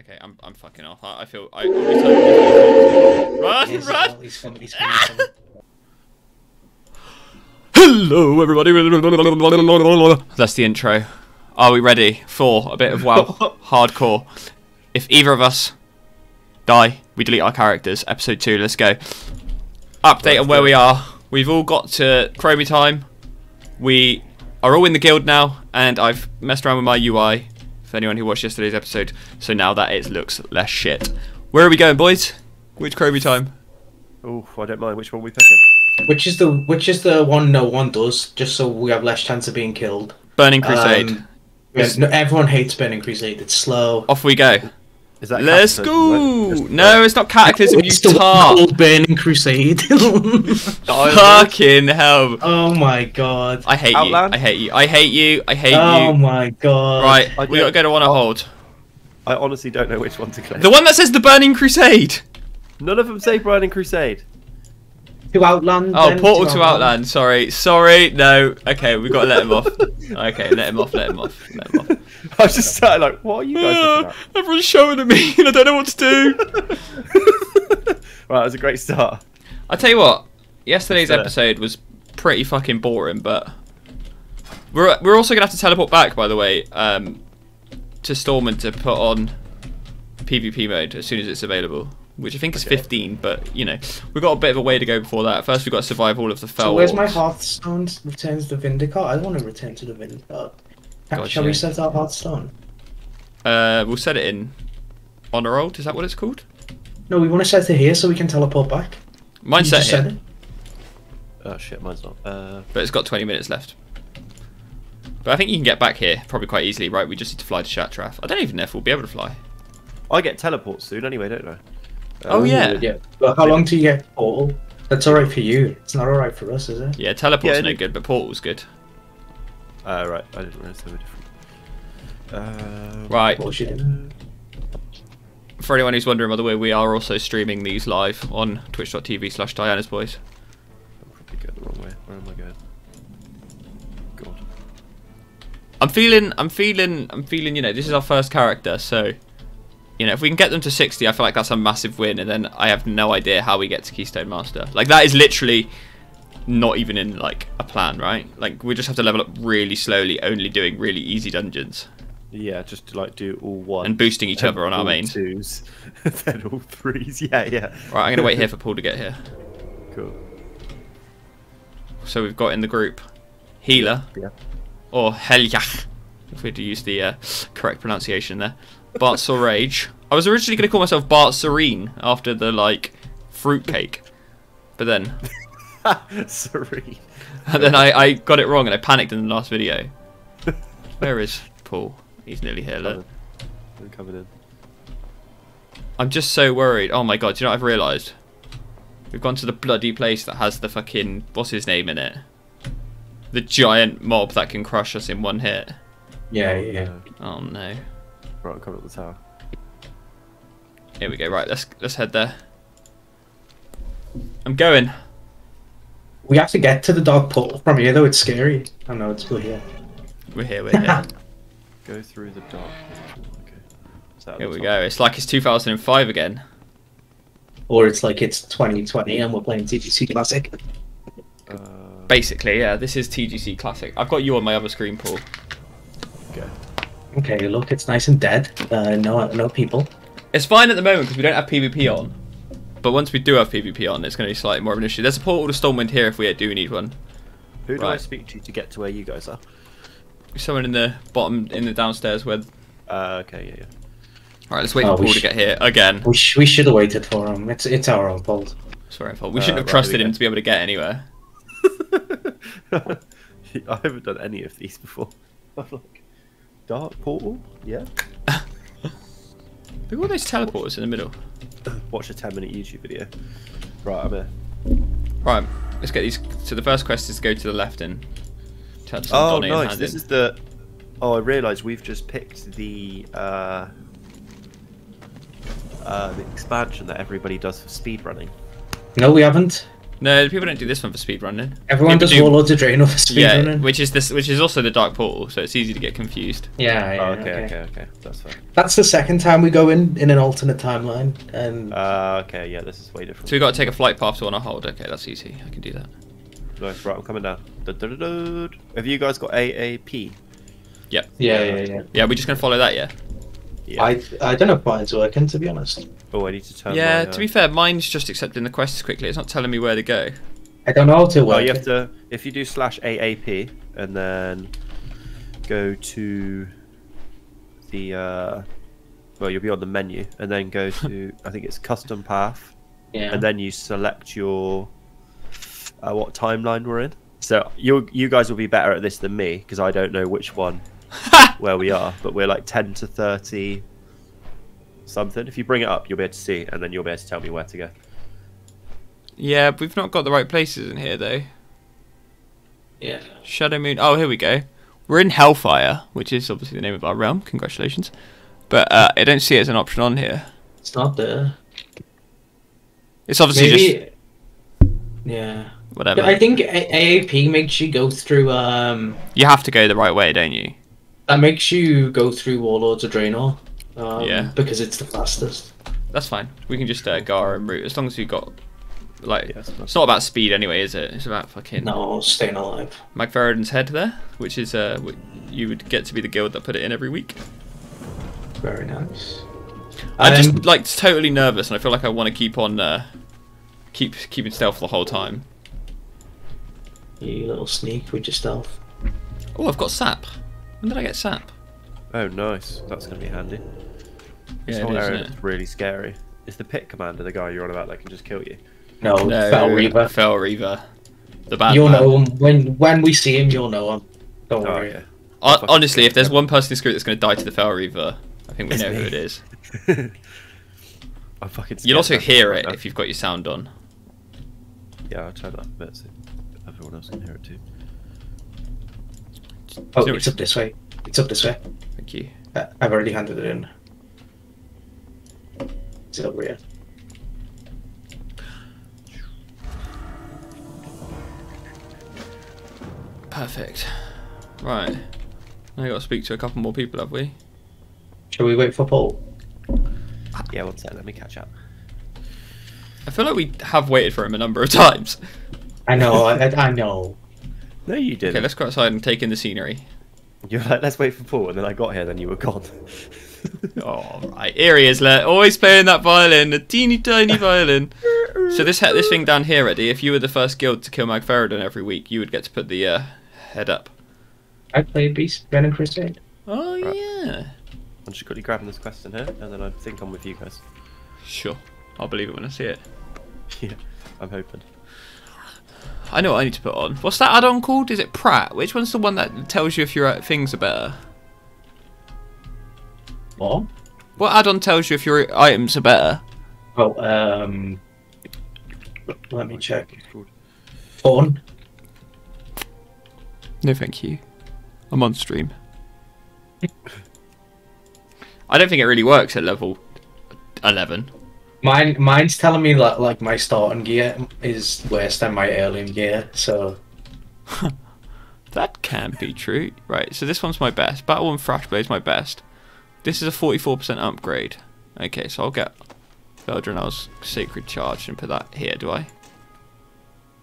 Okay, I'm I'm fucking off. I, I feel I always run Yes, run. well, he's coming, he's coming. Hello, everybody. That's the intro. Are we ready for a bit of wow hardcore? If either of us die, we delete our characters. Episode two. Let's go. Update on where we are. We've all got to Chromie time. We are all in the guild now, and I've messed around with my UI. For anyone who watched yesterday's episode, so now that it looks less shit. Where are we going, boys? Which Chromie time? Oh, I don't mind. Which one we picking? Which is the which is the one no one does, just so we have less chance of being killed. Burning Crusade. Um, yeah, no, everyone hates Burning Crusade. It's slow. Off we go. Is that Let's go! right? Just- No, it's not Cataclysm, you It's the one tart! called Burning Crusade. Fucking hell. oh my god. I hate Outland? you. I hate you. I hate you. I hate Oh you. Oh my god. Right, I we don't- gotta go to one to hold. I honestly don't know which one to click. The one that says the Burning Crusade! None of them say Burning Crusade. To Outland. Oh, then, Portal to Outland. Sorry. Sorry. No. Okay, we've gotta let him off. Okay, let him off. Let him off. Let him off. I was just started like, what are you guys looking everyone's shouting at me and I don't know what to do. at? right, that was a great start. I'll tell you what, yesterday's Let's do it. episode was pretty fucking boring, but we're we're also gonna have to teleport back, by the way, um, to Stormwind to put on PvP mode as soon as it's available, which I think is Okay. 15. But you know, we've got a bit of a way to go before that. First, we've got to survive all of the fell. So where's my walks. Hearthstone returns the Vindicar? I want to return to the Vindicar. God, Shall we set our Hearthstone? Uh, we'll set it in Honor Hold. Is that what it's called? No, we want to set it here so we can teleport back. Mine's You set just it. Oh shit, mine's not. Uh, but it's got 20 minutes left. But I think you can get back here probably quite easily, right? We just need to fly to Shattrath. I don't even know if we'll be able to fly. I get teleports soon anyway, don't I? Oh, Uh, yeah. yeah. But how long do you get Portal? That's alright for you. It's not alright for us, is it? Yeah, teleport's Yeah, no good, but portal's good. Uh, right, I didn't realize they were different. Uh, Right. Bullshit. For anyone who's wondering, by the way, we are also streaming these live on twitch.tv slash Diana's Boys. I'm probably going the wrong way. Where am I going? God. I'm feeling, I'm feeling, I'm feeling, you know, this is our first character, so, you know, if we can get them to 60, I feel like that's a massive win, and then I have no idea how we get to Keystone Master. Like, that is literally not even in, like, a plan, right? Like, we just have to level up really slowly, only doing really easy dungeons, Yeah, just to like do all one. and boosting each other on our main. twos, then all threes. Yeah, yeah. Right, I'm to wait here for Paul to get here. Cool. So we've got in the group Healer, Yeah. or Helyach, if we had to use the uh, correct pronunciation there. Bart Rage. I was originally going to call myself Bart Serene after the like fruitcake, but then Serene. and then I, I got it wrong and I panicked in the last video. Where is Paul? He's nearly here. Look. I'm coming in. I'm just so worried. Oh my god! Do you know what I've realised? We've gone to the bloody place that has the fucking what's his name in it. The giant mob that can crush us in one hit. Yeah, oh, yeah, yeah. Oh no. Right, I'm coming up the tower. Here we go. Right, let's let's head there. I'm going. We have to get to the Dark Portal from here, though. It's scary. I know it's good here. We're here. We're here. Go through the dark. Okay. Is here the we top? go. It's like it's 2005 again. Or it's like it's 2020 and we're playing TBC Classic. Uh, Basically, yeah. This is TBC Classic. I've got you on my other screen, Paul. okay. Okay, look, it's nice and dead. Uh, no, no people. It's fine at the moment because we don't have PvP on. But once we do have PvP on, it's going to be slightly more of an issue. There's a portal to Stormwind here if we do need one. Who do I speak to to get to where you guys are? Someone in the bottom, in the downstairs where. Uh, okay, yeah, yeah. All right, let's wait Oh, for we Paul to get here again. We, sh- we should have waited for him. It's it's our own fault. Sorry, fault. We Uh, shouldn't have right, trusted him to be able to get anywhere. I haven't done any of these before. I'm like, dark portal? Yeah. Look at all those teleporters in the middle. Watch a 10 minute YouTube video. Right, I'm here. Right, let's get these. So the first quest is to go to the left and tell some Oh, Donny and nice. This in. is the. Oh, I realised we've just picked the. Uh, uh, the expansion that everybody does for speedrunning. No, we haven't. No, people don't do this one for speed running. Everyone People does do- Warlords of Draenor for Yeah, speedrunning. which is this, which is also the Dark Portal, so it's easy to get confused. Yeah, yeah. Oh, okay, okay, okay, That's fine. That's the second time we go in in an alternate timeline, and Uh, okay, yeah, this is way different. So we got to take a flight path to Honor Hold. Okay, that's easy. I can do that. Nice, right, I'm coming down. Du-du-du-du. Have you guys got AAP? Yep. yeah, yeah, yeah. Yeah, we're just gonna follow that, yeah. Yeah. I I don't know if mine's working to be honest. Oh, I need to turn. yeah. my, uh... To be fair, mine's just accepting the quests quickly. It's not telling me where to go. I don't know how to work. Well, you have it. to if you do slash AAP and then go to the uh, well, you'll be on the menu and then go to I think it's custom path Yeah. and then you select your uh, what timeline we're in. So you you guys will be better at this than me because I don't know which one where we are, but we're like ten to thirty something. If you bring it up, you'll be able to see, and then you'll be able to tell me where to go. Yeah, we've not got the right places in here though. yeah. Shadow Moon. Oh, here we go. We're in Hellfire, which is obviously the name of our realm. Congratulations. But uh, I don't see it as an option on here. It's not there. It's obviously just Yeah. whatever. I think AAP makes you go through. Um, You have to go the right way, don't you? That makes you go through Warlords of Draenor. Um, Yeah. Because it's the fastest. That's fine. We can just uh, go our own route as long as we've got like. Yes, It's not about speed anyway, is it? It's about fucking No, staying alive. Magtheridon's head there, which is uh, you would get to be the guild that put it in every week. Very nice. I'm Um, just like totally nervous, and I feel like I want to keep on uh, keep keeping stealth the whole time. You little sneak with your stealth. Oh, I've got sap. When did I get sap? Oh, nice. That's going to be handy. This Yeah, whole is, area isn't is really scary. Is the pit commander the guy you're on about that can just kill you? No, No, Fel Reaver. Fel Reaver. The bad You'll man. know him when when we see him. You'll know him. Don't Oh, worry. okay. Hon- honestly, if there's one person in Spirit that's going to die to the Fel Reaver, I think we It's know who it is. I'm fucking. You'll also hear it now. if you've got your sound on. Yeah, I'll turn that. up a bit so everyone else can hear it too. Oh, So it's up this way. It's up this way. Thank you. Uh, I've already handed it in. It's over here. Perfect. Right. Now you got to speak to a couple more people, have we? Shall we wait for Paul? Yeah, one sec. Let me catch up. I feel like we have waited for him a number of times. I know. I, I, I know. No, you didn't. Okay, let's go outside and take in the scenery. You're like, let's wait for Paul, and then I got here, then you were gone. All right, here he is. Let always playing that violin, a teeny tiny violin. So this he- this thing down here, Eddie. If you were the first guild to kill Magtheridon every week, you would get to put the uh, head up. I play Beast Venom Crusade. Oh Right. yeah, I'm just quickly grabbing this question here, and then I think I'm with you guys. sure. I'll believe it when I see it. yeah, I'm hoping. I know what I need to put on. What's that add-on called? Is it Pratt? Which one's the one that tells you if your things are better? What? What add-on tells you if your items are better? Oh, um. Let me check. Pawn. No, thank you. I'm on stream. I don't think it really works at level 11. Mine, mine's telling me that like my starting gear is worse than my heirloom gear. So That can't be true. Right, so this one's my best. Battle and Thrash Blade's my best. This is a 44% upgrade. Okay, so I'll get Veldrinel's Sacred Charge and put that here, do I?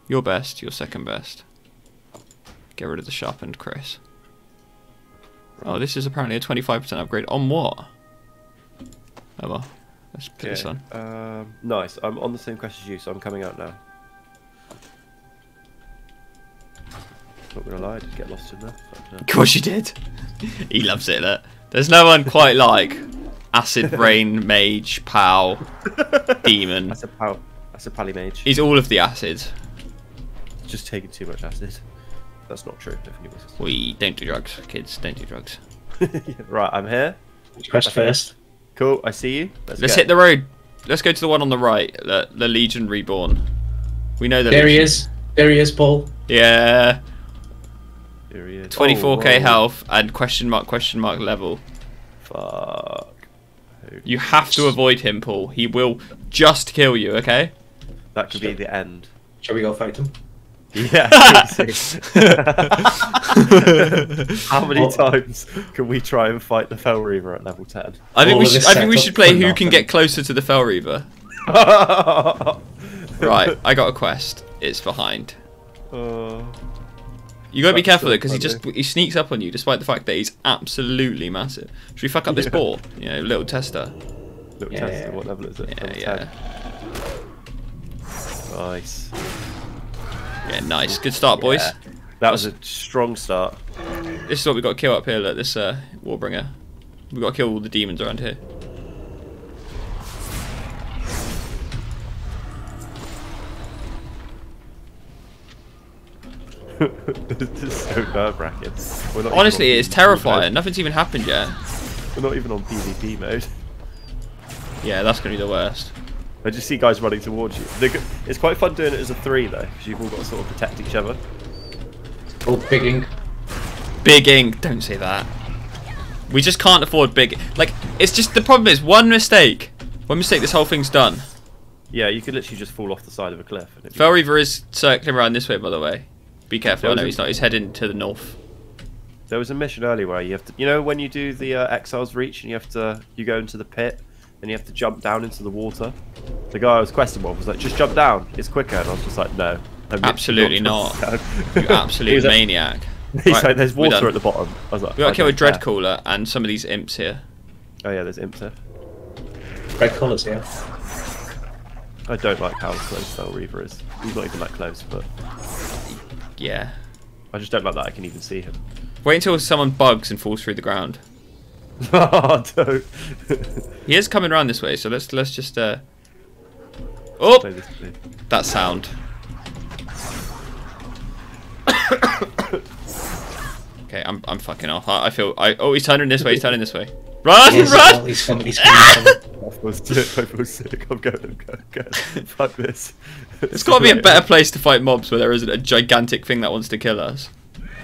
Your best, your second best. Get rid of the Sharpened Chris. Oh, this is apparently a 25% upgrade on what? Oh well, let's put this on. Um, nice. I'm on the same quest as you, so I'm coming out now. Not gonna lie, I did get lost in there. But, uh, Of course you did. he loves it. Look. There's no one quite like Acid Rain Mage Pal Demon. that's a pal. That's a pally mage. He's all of the acid. just taking too much acid. That's not true. If anyone says- We don't do drugs, kids. Don't do drugs. right, I'm here. quest first. Cool. I see you. Let's, Let's hit the road. Let's go to the one on the right, the, the Legion Reborn. We know the There he is. There he is, Paul. Yeah, Here he is. 24k Oh, whoa. health and question mark question mark level. Fuck. You have to avoid him, Paul. He will just kill you. Okay. That could be the end. Shall we go fight him? Yeah. How many Well- times can we try and fight the Fel Reaver at level 10? I think All we should. I think we should play for who can get closer to the Fel Reaver. Right, I got a quest. It's behind. Uh, You gotta be careful though, because he just he sneaks up on you, despite the fact that he's absolutely massive. Should we fuck up this Yeah. ball? You know, little tester. little Yeah, tester, yeah. what level is it? Yeah, Level yeah, 10. Nice. Yeah. Nice, good start, boys. Yeah. That was a strong start. This is what we got to kill up here. Look, this uh, Warbringer. We got to kill all the demons around here. this is so nerve wracking. Honestly, it's terrifying. Nothing's even happened yet. We're not even on PvP mode. Yeah, that's gonna be the worst. I just see guys running towards you. They're It's quite fun doing it as a three though, because you've all got to sort of protect each other. Oh, big ink. Big ink. Don't say that. We just can't afford big. Like, it's just the problem is one mistake. One mistake, this whole thing's done. Yeah, you could literally just fall off the side of a cliff. And it'd Fell Reaver is circling around this way, by the way. Be careful. I There a- he's not. He's heading to the north. There was a mission earlier where you have to, you know, when you do the uh, Exiles Reach and you have to, you go into the pit and you have to jump down into the water. The guy I was questing with was like, just jump down, it's quicker. And I was just like, no. I'm Absolutely jumping not. down." You He absolute was like- maniac. He's Right, like, there's water at the bottom. I was like, We got to kill a don't care." Dreadcaller and some of these imps here. Oh yeah, there's imps there. Red colours, yeah. I don't like how close Fel Reaver is. He's not even that close, but Yeah. I just don't like that I can even see him. Wait until someone bugs and falls through the ground. oh, don't. He is coming around this way, so let's let's just uh. Oh, Play this game. that sound. okay, I'm I'm fucking off. I, I feel I oh he's turning this way. He's turning this way. Run, Yes, run! He's coming, he's coming, he's. I feel sick. I feel sick. I'm going. I'm going. I'm going. Fuck this. There's got to be a better place to fight mobs where there isn't a gigantic thing that wants to kill us.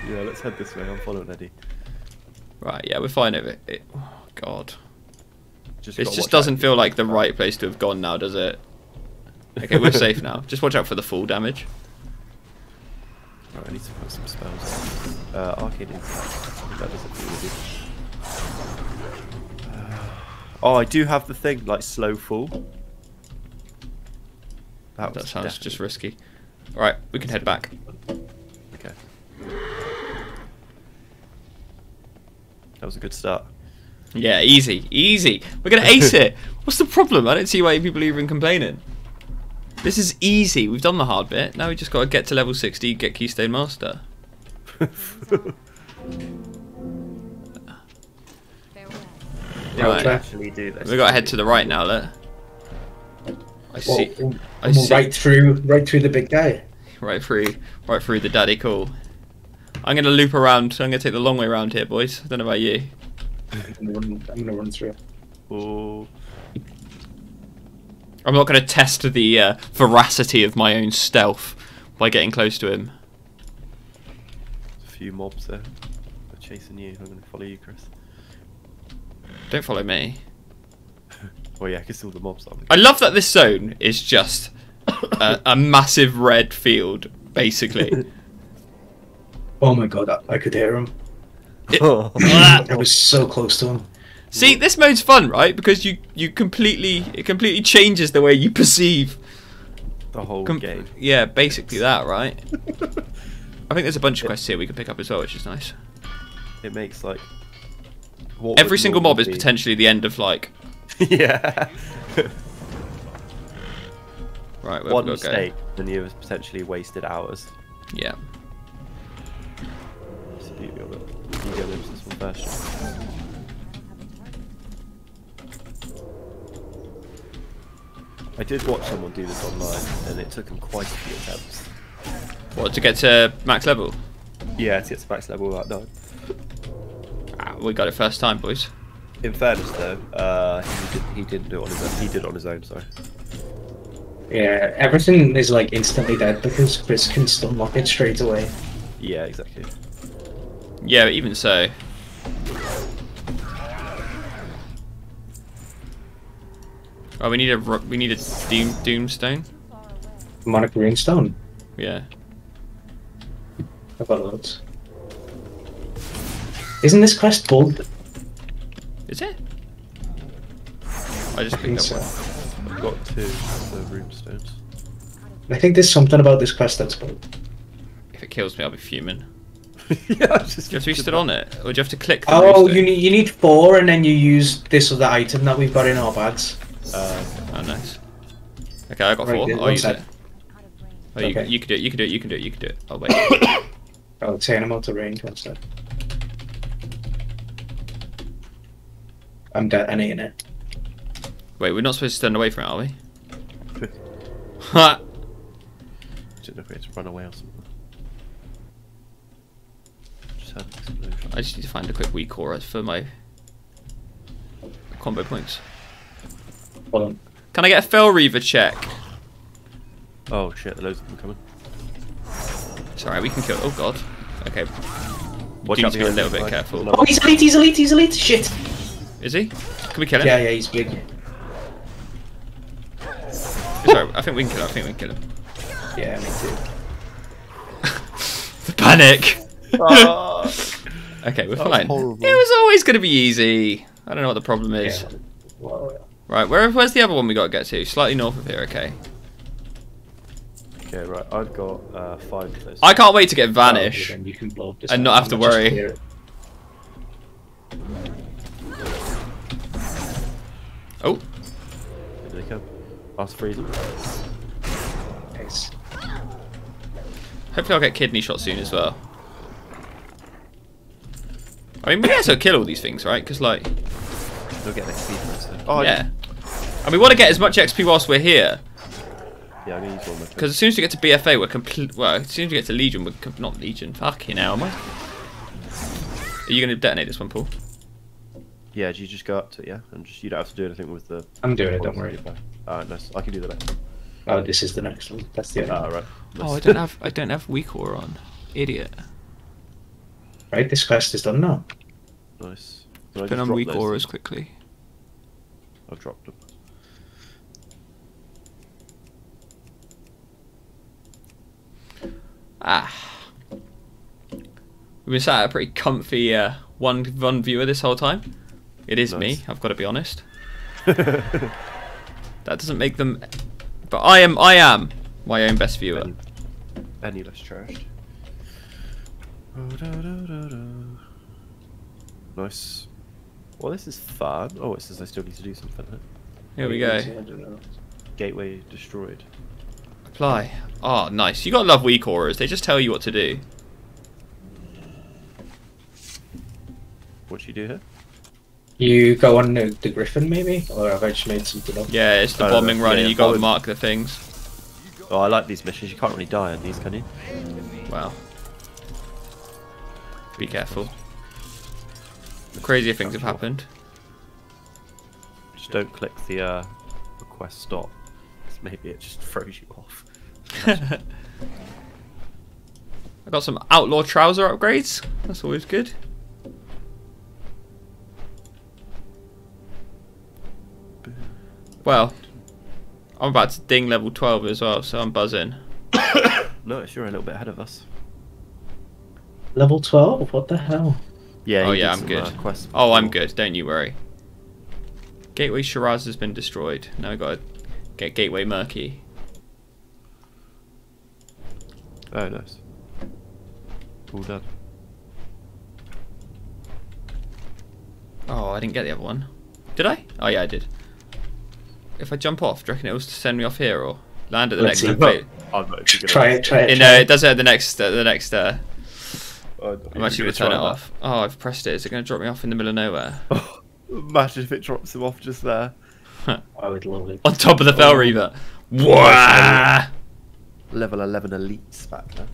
Yeah, let's head this way. I'm following Eddie. Right, yeah, we're fine over it. Oh God, Just this just doesn't feel like the right place to have gone now, does it? Okay, we're safe now. Just watch out for the full damage. Right, I need to put some spells. Uh, arcane impact. That does it for you. Uh, oh, I do have the thing like slow fall. That, That sounds just risky. All right, we can head back. Okay. That was a good start. Yeah, easy, easy. We're gonna ace it. What's the problem? I don't see why people are even complaining. This is easy. We've done the hard bit. Now we just got to get to level 60, get Keystone Master. Yeah, Right. we actually do this. We got to head to the right now. Look. I see. Well, I and see. right through, right through the big guy. Right through, right through the daddy cool. I'm gonna loop around. I'm gonna take the long way around here, boys. I don't know about you. I'm gonna run, I'm gonna run through. Oh, I'm not gonna test the uh, veracity of my own stealth by getting close to him. there's a few mobs there. They're chasing you. I'm gonna follow you, Chris. Don't follow me. Well, yeah, I can see all the mobs on. I love that this zone is just a, a massive red field, basically. Oh my god, I, I could hear him. Ah. I was so close to him. See, this mode's fun, right? Because you you completely it completely changes the way you perceive. the whole Com- game. yeah, basically that, right? I think there's a bunch of quests here we can pick up as well, which is nice. It makes like what Every single mob is potentially the end of like. yeah. Right, where One we got to go? mistake, and you've potentially wasted hours. Yeah. That's the beauty of it. You go into this one first. I did watch someone do this online, and it took them quite a few attempts. What to get to max level? Yeah, to get to max level like that. Ah, we got it first time, boys. In fairness, though, uh, he, did, he didn't do it on his own. He did it on his own. Sorry. Yeah, everything is like instantly dead because Chris can still knock it straight away. Yeah, exactly. Yeah, but even so. Oh, we need a we need a doom doomstone. I'm on a greenstone. Yeah. I've got loads. Isn't this quest bugged? Is it? I just I think picked so. up one. I've got two of the runestones. I think there's something about this quest that's bugged. If it kills me, I'll be fuming. yeah, I just Do you have to be stood on it, or do you have to click? The Oh, you need you need four, and then you use this other item that we've got in our bags. Uh, Oh, nice. Okay, I got Right, four. yeah, I'll use sec. it. Oh, you, Okay. you can do it. You can do it. You can do it. You can do it. Oh wait. I'll turn them out to range one sec. I'm detonating it. wait, we're not supposed to stand away from it, are we? Ha! didn't know if we had to run away or something. Just had an explosion. I just need to find a quick weak aura for my combo points. Hold on. Can I get a Fell Reaver check? Oh shit, The loads of them coming. It's alright, we can kill. Oh god. Okay. Watch Do need out to be a little bit careful. Oh, he's elite, he's elite, he's elite. Shit. Is he? Can we kill him? Yeah, yeah, he's big. Sorry, I think we can kill him. I think we can kill him. Yeah, me too. The panic. Okay, we're That fine. horrible. It was always going to be easy. I don't know what the problem is. Yeah. Well, Right, where, where's the other one we got to get to? Slightly north of here. Okay. Okay, right. I've got uh, five of those. I can't wait to get vanish. Then you can blow up this And not have to worry. clear. Oh, Here they come. Ask freezing. Nice. hopefully I'll get kidney shot soon as well. I mean, we may as well kill all these things, right? Because like, They'll get XP for us. then. Oh yeah. And we want to get as much XP whilst we're here. Yeah, I'm gonna use one of. Because as soon as we get to BFA, we're complete. Well, as soon as we get to Legion, we're com- not Legion. Fucking hell, am I? Are you going to detonate this one, Paul? Yeah, do you just go up to it, yeah, and just you don't have to do anything with the. I'm doing it, don't worry. Alright, nice. I can do the next. one. Oh, this is the next one. That's the other Ah, one. right. Oh, I don't have. I don't have weak aura on. Idiot. Right, this quest is done now. Nice. Can I Put on weak those? auras quickly. I've dropped them. Ah. We've been sat at a pretty comfy uh, one one viewer this whole time. It is me. I've got to be honest. That doesn't make them. But I am. I am my own best viewer. Any, any less trashed. Nice. Well, this is fun. Oh, it says I still need to do something. Huh? Here we go. Gateway destroyed. Apply. Oh, nice. You got to love weak auras. They just tell you what to do. What do you do here? You go on the, the Griffin, maybe? Or have I just made something up? Yeah, it's the I bombing know. run, Yeah, and you got to mark the things. Oh, I like these missions. You can't really die on these, can you? Wow. Be careful. Crazier things have happened. Just don't click the uh, request stop. 'cause Maybe it just throws you off. I got some outlaw trouser upgrades. That's always good. Well, I'm about to ding level 12 as well, so I'm buzzing. Nice, you're a little bit ahead of us. Level 12? What the hell? Yeah. Oh yeah, I'm good. uh, Oh, I'm good. Don't you worry. Gateway Shiraz has been destroyed. Now I gotta get Gateway Murky. Oh, nice. All done. Oh, I didn't get the other one. Did I? Oh yeah, I did. If I jump off, do you reckon it will send me off here or land at the Let's next? see. Wait, I'm not. Try it, try it. in, try uh, it. it does it at the next. Uh, the next. Uh, I'm I'm actually gonna turn it off. Oh, I've pressed it. Is it gonna drop me off in the middle of nowhere? Imagine if it drops him off just there. I would love it. On top of the Fell oh. Reaver. Wah! Level 11 elite back there.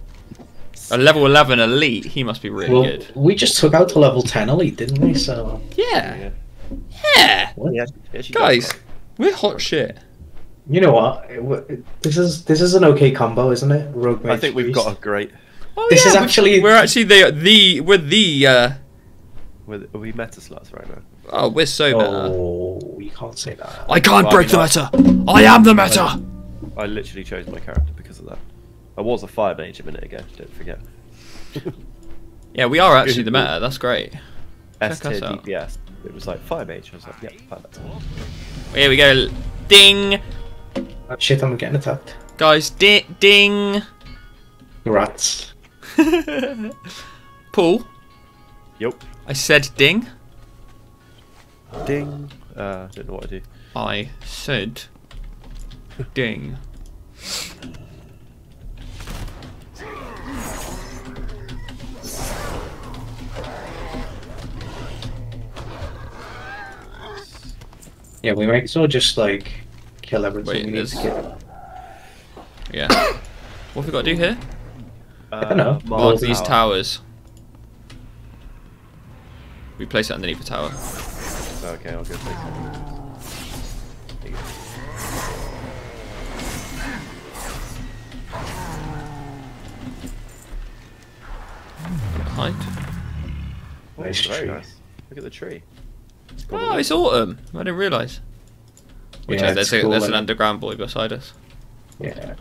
A level 11 elite. He must be really Well, good. we just took out to level 10 elite, didn't we? So, Yeah. Yeah. Yeah, yeah, Guys, we're hot shit. you know what? It wa- this is this is an okay combo, isn't it? Rogue I think we've Priest. got a great. Oh, This is we've- actually- We're actually the the we're the. Uh, We're, are we meta sluts right now? oh, we're so better. Oh, we can't say that. I can't Well, break the I meta. I am the meta. I literally chose my character because of that. I was a fire mage a minute ago. Don't forget. Yeah, we are actually the meta. That's great. S tier. DPS. It was like fire mage. I was like, yeah, perfect. Here we go. Ding, Oh, shit, I'm getting attacked. guys. Di- ding. Rats. Paul, Yup. I said ding. Ding. Uh, don't know what I do. I said ding. Yeah, we might as well just like kill everything Wait, we need to there's- kill. Yeah. what have we got to do here? Uh, don't know. Mars Mark these Tower. towers. We place it underneath the tower. Okay, I'll go place it. There go. Behind. Oh, Nice very tree. nice. Look at the tree. Oh, it's autumn. I didn't realise. Which Yeah, is, there's, a, cool, there's an underground boy beside us. Yeah.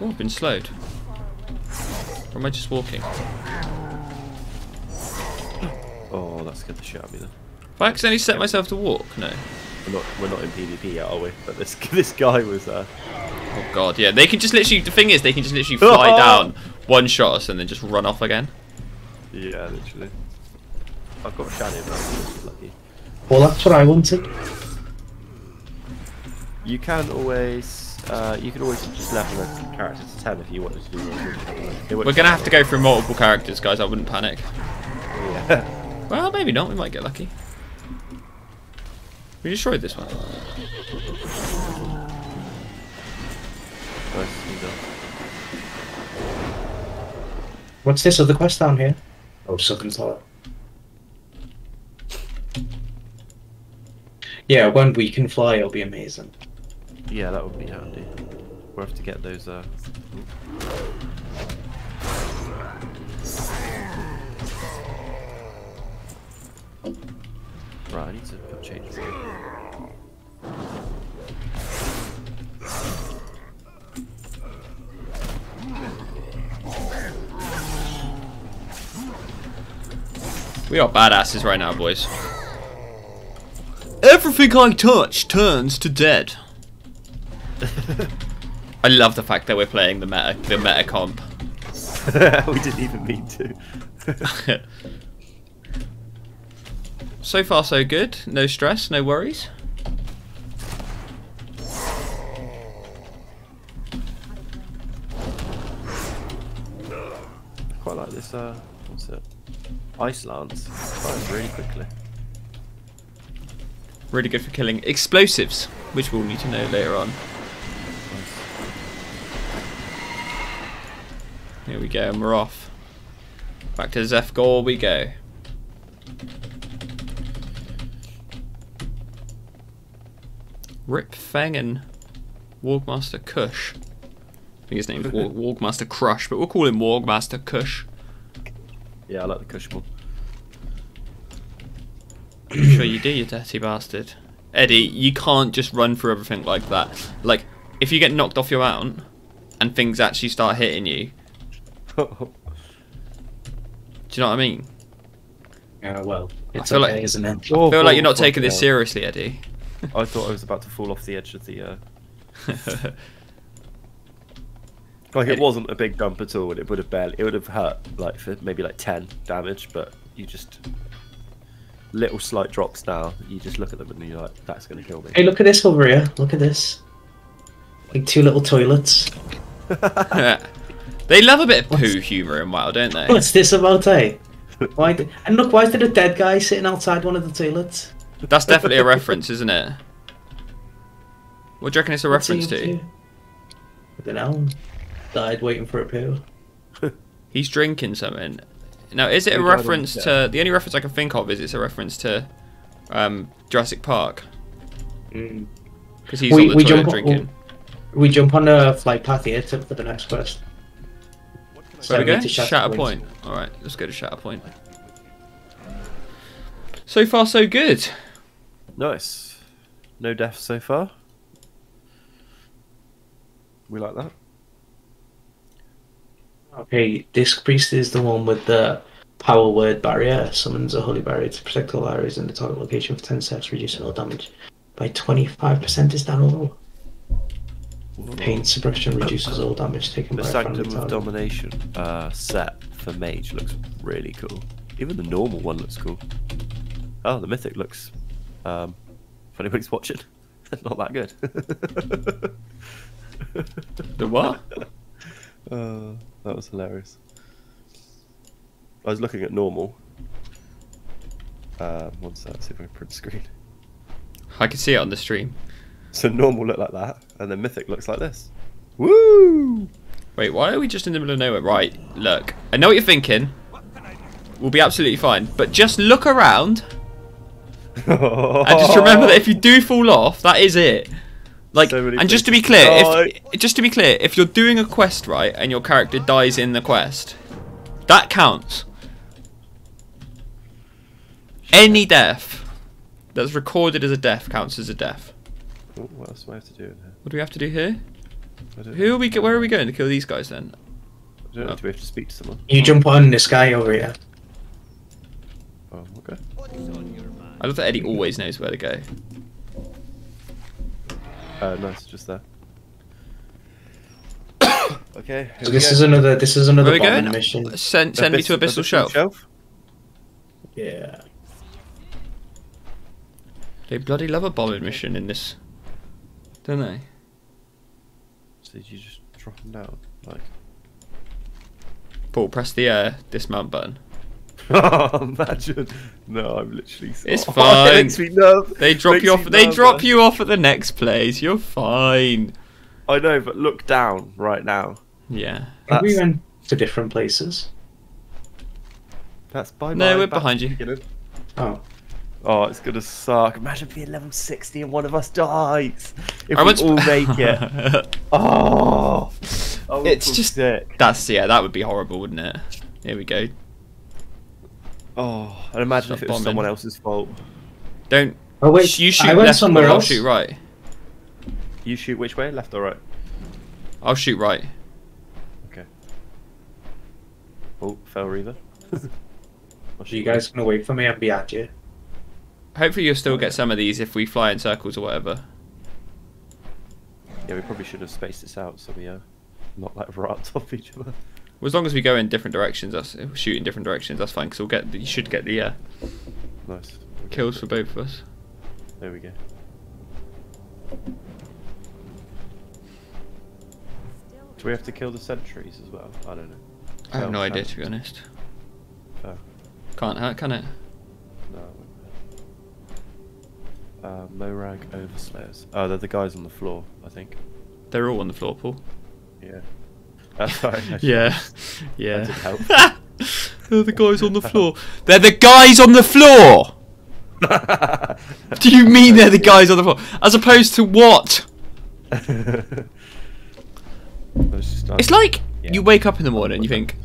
Oh, I've been slowed. Or am I just walking? Oh, that scared the shit out of me then. Have I accidentally set myself to walk? No. We're not, we're not in PvP yet, are we? But this this guy was uh, Oh god, yeah. They can just literally. The thing is, they can just literally fly down, one shot us, and then just run off again. yeah, literally. I've got a Shannon now, which is lucky. Well, that's what I wanted. You can always uh, you can always just level a character to ten if you wanted to do one. We're gonna have to go through multiple characters, guys. I wouldn't panic. Yeah. Well, maybe not. We might get lucky. We destroyed this one. Nice, you know. What's this other quest down here? Oh, Southern Tower. Yeah, when we can fly, it'll be amazing. Yeah, that would be handy. We'll have to get those. Uh... Right, I need to put changes. We are badasses right now, boys. Everything I touch turns to dead. I love the fact that we're playing the meta, the meta comp. we didn't even mean to. so far, so good. No stress, no worries. I Quite like this. Uh, what's it? Ice lance. Fires really quickly. Really good for killing explosives, which we'll need to know later on. Here we go, and we're off. Back to Zefgor we go. Rip Fang and Wargmaster Kush. I think his name's War- Wargmaster Crush, but we'll call him Wargmaster Kush. Yeah, I like the Kush more. I'm sure you do, you dirty bastard. Eddie, you can't just run through everything like that. Like, if you get knocked off your mount and things actually start hitting you, do you know what I mean? Yeah, well, it's okay, like- isn't it? I feel like you're not fuck taking this seriously, Eddie. I thought I was about to fall off the edge of the. Uh... Like it Eddie- wasn't a big jump at all, and it would have barely. It would have hurt like for maybe like ten damage, but you just little slight drops now. You just look at them and you're like, that's gonna kill me. Hey, look at this over here. Look at this. Like two little toilets. they love a bit of What's- poo humour in WoW, don't they? What's this about, eh? Why? Did, and look, why is there a dead guy sitting outside one of the toilets? That's definitely a reference, isn't it? What do you reckon it's a reference to? I don't know. Died waiting for a poo. He's drinking something. Now, is it a Who died on reference to... The only reference I can think of is it's a reference to um, Jurassic Park. Mm. Because he's We- on the we toilet jump- drinking. We jump on a flight path here to, for the next quest. Where we Send go? me to Shatter Point. Alright, let's go to Shatter Point. So far, so good. Nice. No deaths so far. We like that. Okay, Disc Priest is the one with the power word barrier. Summons a holy barrier to protect all areas in the target location for 10 steps, reducing all damage by 25%. Is that all? Pain suppression reduces all damage taken The by a friendly Sanctum of target. Domination uh, set for Mage looks really cool. Even the normal one looks cool. Oh, the Mythic looks. Um, if anybody's watching, not that good. The what? Uh, that was hilarious. I was looking at normal. Um, one sec, see if I can print screen. I can see it on the stream. So normal looked like that, and then mythic looks like this. Woo! Wait, why are we just in the middle of nowhere? Right, look. I know what you're thinking. We'll be absolutely fine. But just look around and just remember that if you do fall off, that is it. Like, So and just to be clear, if just to be clear, if you're doing a quest right and your character dies in the quest, that counts. Any death that's recorded as a death counts as a death. Oh, what else do I have to do in here? What do we have to do here? Who are we? go- Where are we going to kill these guys then? I don't know. Do we have to speak to someone? You jump on this guy over here. Oh, okay. I love that Eddie always knows where to go. Uh, nice, just there. okay. So this is another. This is another Where bombing mission. Send send me to Abyssal Shelf. Yeah. They bloody love a bombing mission in this, don't they? So did you just drop them down? Like. Paul, press the uh, dismount button. Imagine. No, I'm literally. It's Oh, fine. It makes me nerve. They drop Makes you off. me They drop you off at the next place. You're fine. I know, but look down right now. Yeah. I we That's- went to different places. That's by No, we're behind you. beginning. Oh. Oh, it's gonna suck. Imagine being level 60 and one of us dies. If I we all make it. Oh, It's it's just- just sick. That's yeah. That would be horrible, wouldn't it? Here we go. Oh, and imagine Stop if it was bombing. someone else's fault. Don't. Oh wait, you shoot I went left. somewhere I'll shoot right. You shoot which way, left or right? I'll shoot right. Okay. Oh, Fel Reaver. I'll Are you guys gonna wait for me and be at you? Hopefully, you'll still get some of these if we fly in circles or whatever. Yeah, we probably should have spaced this out so we are not like right on top of each other. Well, as long as we go in different directions, that's shoot in different directions. That's fine. Because we'll get. the, You should get the uh, Nice. Kills for both of us. There we go. Do we have to kill the sentries as well? I don't know. I have no idea to be honest. Oh, Can't hurt, can it? no. it won't hurt. Uh, Morag Overslayers. Oh, they're the guys on the floor, I think. They're all on the floor, Paul. Yeah. Sorry. Yeah, yeah. help. They're the guys on the floor. They're the guys on the floor. Do you mean they're the guys on the floor, as opposed to what? Let's just start- It's like Yeah. you wake up in the morning and you think,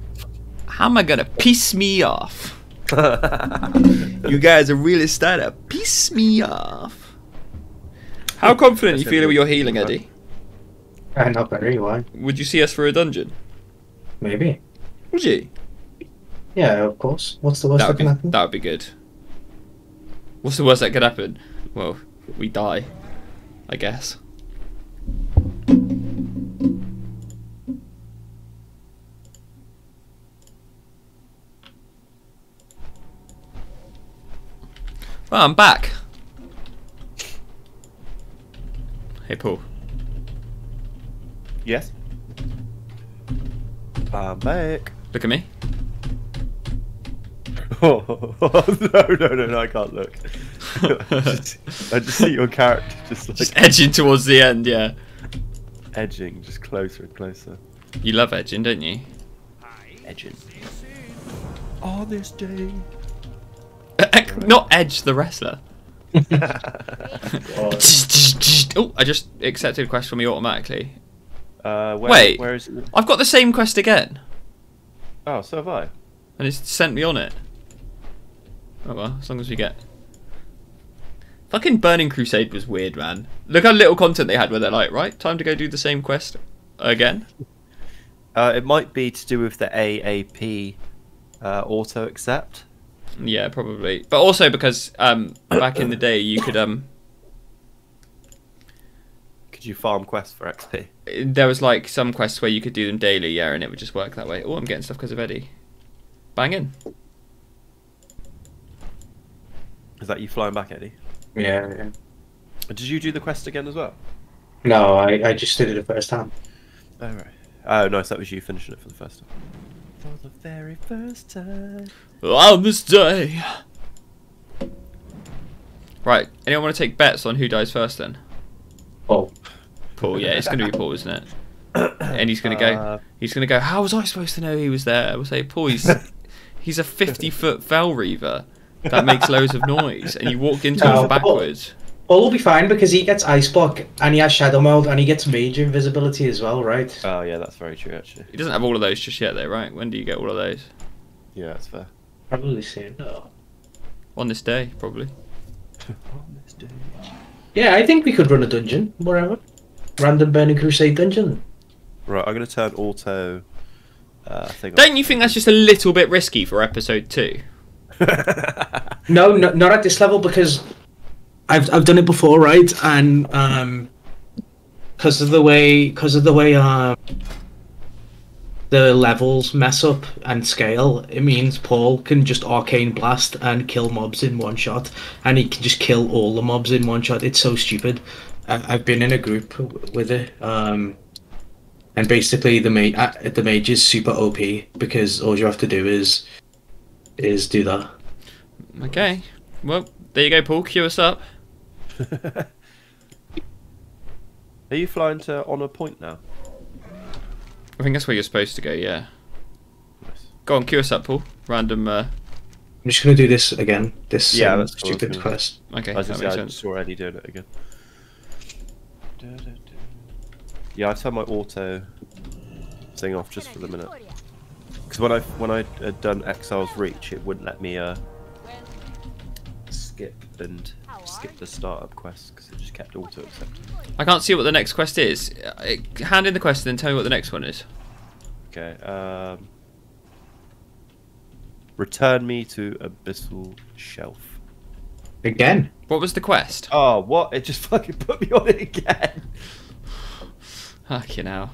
"How am I gonna piss me off?" You guys are really starting to piss me off. How confident you That's feel with your healing, good one. Eddie? Uh, not very. Why? Would you see us for a dungeon? Maybe. Would you? Yeah, of course. What's the worst That that would can be happen? that would be good. What's the worst that could happen? Well, we die, I guess. Well, I'm back. Hey, Paul. yes. I'm back. Look at me. Oh, no, no, no, no, I can't look. just, I just see your character just like Just edging towards the end, yeah. edging, just closer and closer. You love edging, don't you? Edging. On this day. Not Edge the wrestler. Oh, I just accepted a quest from you automatically. Uh, where, Wait. where is it? I've got the same quest again. Oh, so have I. and it's sent me on it. Oh well, as long as we get. Fucking Burning Crusade was weird, man. Look how little content they had where they're like, right, time to go do the same quest again. Uh, it might be to do with the AAP uh, auto accept. Yeah, probably. But also because um, back in the day you could um, Could you farm quests for XP? there was like some quests where you could do them daily, yeah, and it would just work that way. Oh, I'm getting stuff because of Eddie. Bang in. Is that you flying back, Eddie? Yeah, yeah. Did you do the quest again as well? No, I, I just did it the first time. Oh right. Oh nice, that was you finishing it for the first time. For the very first time. On this day. Right, anyone want to take bets on who dies first then? Oh, Paul, yeah, it's going to be Paul, isn't it? And he's going to go. Uh, He's going to go. How was I supposed to know he was there? We'll say, Paul, he's he's a fifty foot Fel Reaver that makes loads of noise, and you walked into No, him backwards. Paul will be fine because he gets ice block and he has Shadowmeld and he gets major invisibility as well, right? Oh yeah, that's very true actually. He doesn't have all of those just yet, though, right? When do you get all of those? Yeah, that's fair. Probably soon. On this day, probably. On this day. Yeah, I think we could run a dungeon, whatever. Random Burning Crusade dungeon. Right, I'm gonna turn auto uh, thing. Don't you think that's just a little bit risky for episode two? No, no, not at this level because I've I've done it before, right? And um, because of the way, because of the way um, the levels mess up and scale, it means Paul can just arcane blast and kill mobs in one shot, and he can just kill all the mobs in one shot. It's so stupid. I, I've been in a group with it, um, and basically the ma- uh, the mage is super OP because all you have to do is is do that. Okay. Well, there you go, Paul. Cue us up. Are you flying to Honor point now? I think that's where you're supposed to go. Yeah. Nice. Go on, cue us up, Paul. Random. Uh, I'm just gonna do this again. This Yeah, um, that's cool. stupid quest. okay, I was that just makes I sense. just already doing it again. Yeah, I turned my auto thing off just for the minute. Because when I when I had done Exile's Reach, it wouldn't let me uh skip and skip the startup quest because it just kept auto accepting. I can't see what the next quest is. Uh, Hand in the quest and then tell me what the next one is. Okay. Um, return me to Abyssal Shelf. Again. What was the quest? Oh, what? It just fucking put me on it again. Fucking hell.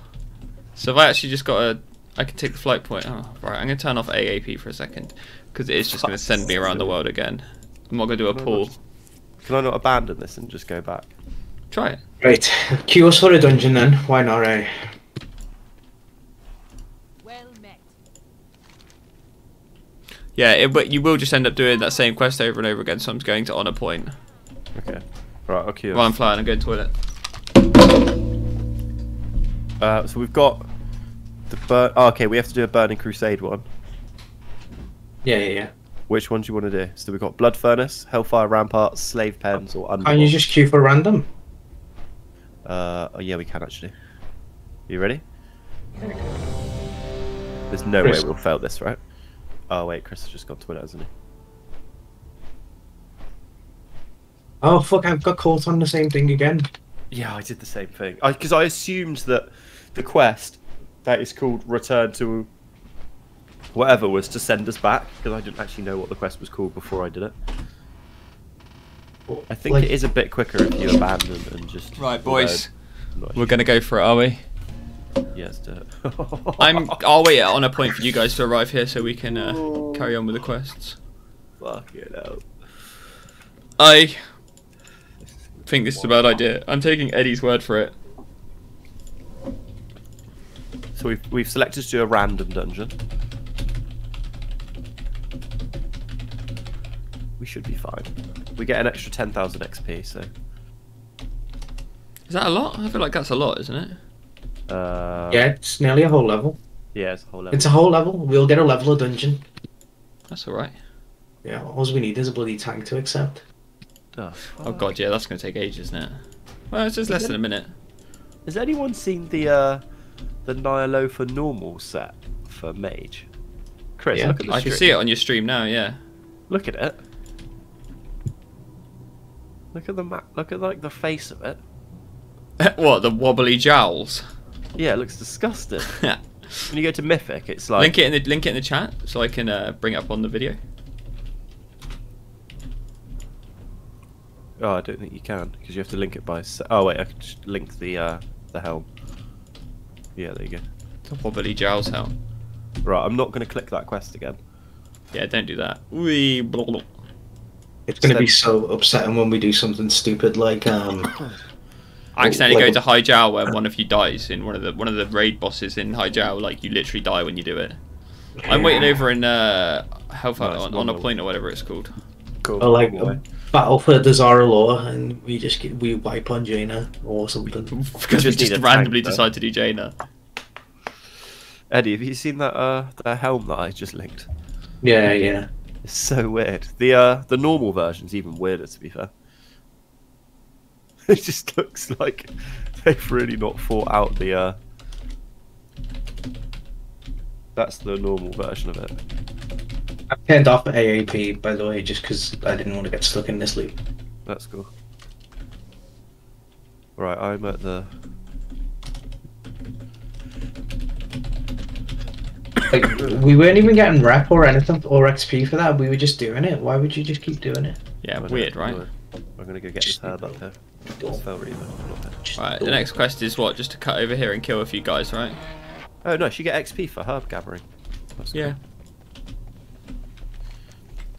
So have I actually just got a... I can take the flight point. Oh, right. I'm going to turn off AAP for a second. Because it is just going to send me around the world again. I'm not going to do a No, pull. Not- Can I not abandon this and just go back? Try it. Right. Queue us for a dungeon then. Why not, eh? Well met. Yeah, it, but you will just end up doing that same quest over and over again. So I'm just going to honor point. Okay. Right. Okay. While I'm flying, I'm going to toilet. Uh, so we've got the burn. Oh, okay, we have to do a burning crusade one. Yeah, yeah, yeah. Which one do you want to do? So we've got blood furnace, hellfire ramparts, slave pens, or under. Can't you just queue for random? Uh, oh yeah, we can actually. You ready? There's no way we'll fail this, right? Oh wait, Chris has just gone to it, hasn't he? Oh fuck! I've got caught on the same thing again. Yeah, I did the same thing. Because I, assumed that the quest that is called Return to whatever was to send us back because I didn't actually know what the quest was called before I did it. I think Like- it is a bit quicker if you abandon and just. Right, boys. although- We're going to go for it, are we? Yes, do it. I'm. I'll wait on a point for you guys to arrive here so we can uh, carry on with the quests. Fuck it out. I think this is a bad idea. I'm taking Eddie's word for it. So we've we've selected to do a random dungeon. Should be fine. We get an extra ten thousand XP, so. Is that a lot? I feel like that's a lot, isn't it? Uh, Yeah, it's nearly a whole level. Yeah, it's a whole level. It's a whole level. We'll get a level of dungeon. That's all right. Yeah, all we need is a bloody tank to accept. Oh, Oh god, yeah, that's going to take ages, isn't it? Well, it's just less than a minute. Has anyone seen the uh, the Ny'alotha normal set for Mage? Chris, Yeah. look at the I can see it on your stream now. Yeah. Look at it. Look at the map. Look at like the face of it. what the wobbly jowls? Yeah, it looks disgusting. when you go to Mythic, it's like link it in the link it in the chat so I can uh, bring it up on the video. Oh, I don't think you can because you have to link it by. Oh wait, I can just link the uh, the helm. Yeah, there you go. The wobbly jowls hell. Right, I'm not going to click that quest again. Yeah, don't do that. Wee, blah, blah. It's going to be so upsetting when we do something stupid like um. I accidentally go to Hyjal where one of you dies in one of the one of the raid bosses in Hyjal. Like you literally die when you do it. I'm waiting over in uh, Hellfire No, on, on a normal. point or whatever it's called. Cool. Or like Anyway. a battle for Dazar'alor, and we just get, we wipe on Jaina or something. because we just need just randomly tank, decide to do Jaina. Eddie, have you seen that uh the helm that I just linked? Yeah, yeah. It's so weird. The uh the normal version's even weirder to be fair. It just looks like they've really not thought out the uh That's the normal version of it. I turned off AAP by the way, just because I didn't want to get stuck in this loop. That's cool. Right, I'm at the Like we weren't even getting rep or anything or XP for that. We were just doing it. Why would you just keep doing it? Yeah, I'm gonna- weird, right? I'm gonna, go get this herb up here. It's Fel Reaver, not there. Just Right. The next quest is what? Just to cut over here and kill a few guys, right? Oh no, she get XP for herb gathering. That's cool. Yeah.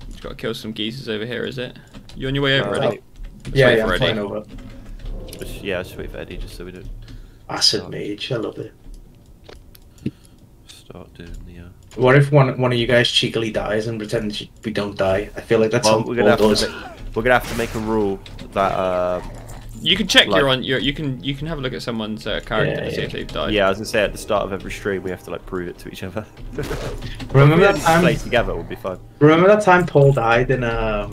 Just got to kill some geezers over here, is it? You on your way over Uh, already? Yeah, wait yeah, for I'm over. Just, yeah, just wait for Eddie just so we don't Acid mage, I love it. Start doing the. Uh... What if one one of you guys cheekily dies and pretends we don't die? I feel like that's Well, what we're gonna have Paul to make, we're gonna have to make a rule that uh, You can check Like- your on your. You can you can have a look at someone's uh, character Yeah, and see yeah. if they've died. yeah, I was gonna say at the start of every stream we have to like prove it to each other. Remember that time? play together would be fun. Remember that time Paul died in um,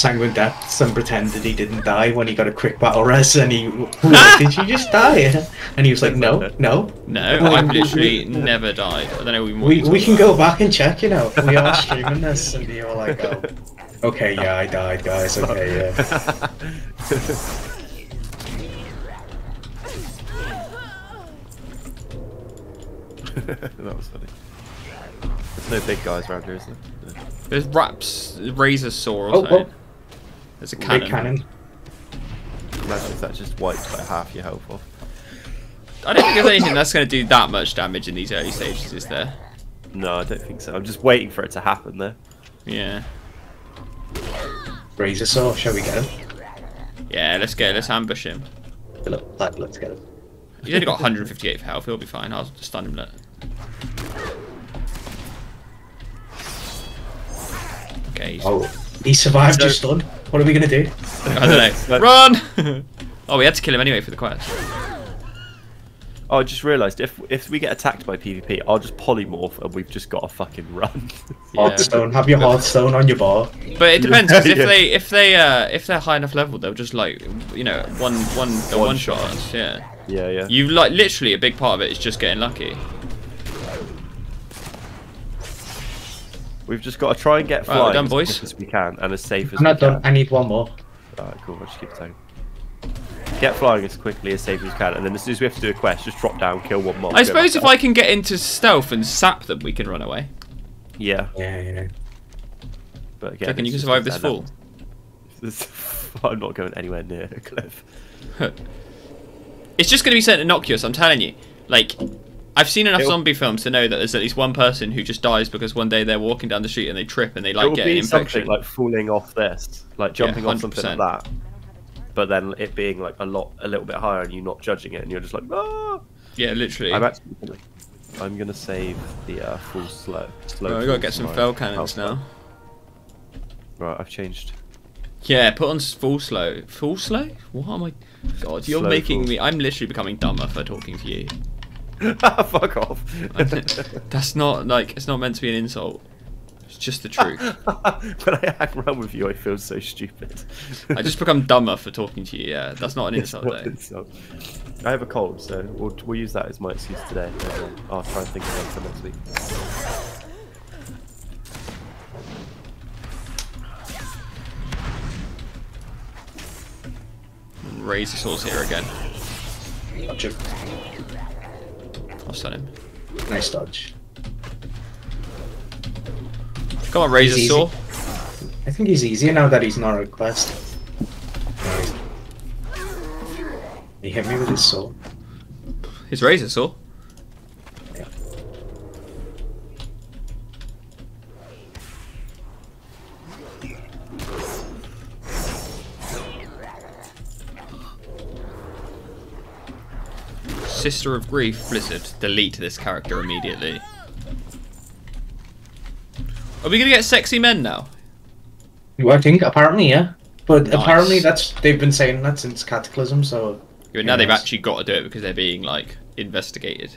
Sanguine Depths and pretended he didn't die when he got a quick battle res and he we like, did you just die? And he was like, no, no. No, Well, I've we- literally we- never died. I don't know what We, we can go back and check, you know. We are streaming this and you're like, oh, okay, yeah, I died, guys. Okay, yeah. that was funny. There's no big guys around here, is there? There's Raps Razor Saw or Oh, something. oh. There's a cannon. Big cannon. Imagine if that just wipes like half your health off. I don't think there's anything that's going to do that much damage in these early stages, is there? No, I don't think so. I'm just waiting for it to happen there. Yeah. Razor saw, shall we get him? Yeah, let's get let's ambush him. Look, let, let's get him. He's only got 158 health. He'll be fine. I'll just stun him. Look. Okay. He's, Oh, he survived So- your stun. What are we gonna do? I don't know. Run! oh, we had to kill him anyway for the quest. Oh, I just realised if if we get attacked by PvP, I'll just polymorph and we've just got to fucking run. Yeah. Hearthstone. Have your hearthstone on your bar. But it depends because if Yeah. they if they uh if they're high enough level, they'll just like you know one one they'll One one shot. Yeah. yeah, yeah. You like literally a big part of it is just getting lucky. We've just got to try and get Right, we're flying done, as boys. quick as we can and as safe as I'm we not done. can. I need one more. Alright, cool. I'll just keep saying. Get flying as quickly as safe as we can, and then as soon as we have to do a quest, just drop down, kill one mob. I suppose back if up. I can get into stealth and sap them, we can run away. Yeah, Yeah, yeah. but Do again, you reckon you can survive this gonna fall? I'm not going anywhere near a cliff. It's just going to be something innocuous. I'm telling you. Like, I've seen enough It'll- zombie films to know that there's at least one person who just dies because one day they're walking down the street and they trip and they like get an infection. something like falling off this, like Yeah, jumping off something like that. But then it being like a lot, a little bit higher, and you not judging it, and you're just like, ah. yeah, literally. I'm actually, I'm gonna save the uh, full slow. slow Oh, we gotta get some fel cannons now. Right, I've changed. Yeah, put on full slow. Full slow? What am I? God, you're Slow making full. me. I'm literally becoming dumber for talking to you. Fuck off. That's not like it's not meant to be an insult. It's just the truth. but I hang around with you, I feel so stupid. I just become dumber for talking to you. Yeah, that's not an insult. Not insult. I have a cold, so we'll, we'll use that as my excuse today. I'll try and think of something next week. Razor Saws here again. Gotcha. I'll stun him. Nice dodge. Come on, Razor. Saw. I think he's easier now that he's not a quest. He hit me with his sword. His Razor Saw. Sister of Grief, Blizzard. Delete this character immediately. Are we gonna get sexy men now? Well, I think apparently, yeah. But Nice. apparently, that's they've been saying that since Cataclysm. So Yeah, now they've actually got to do it because they're being like investigated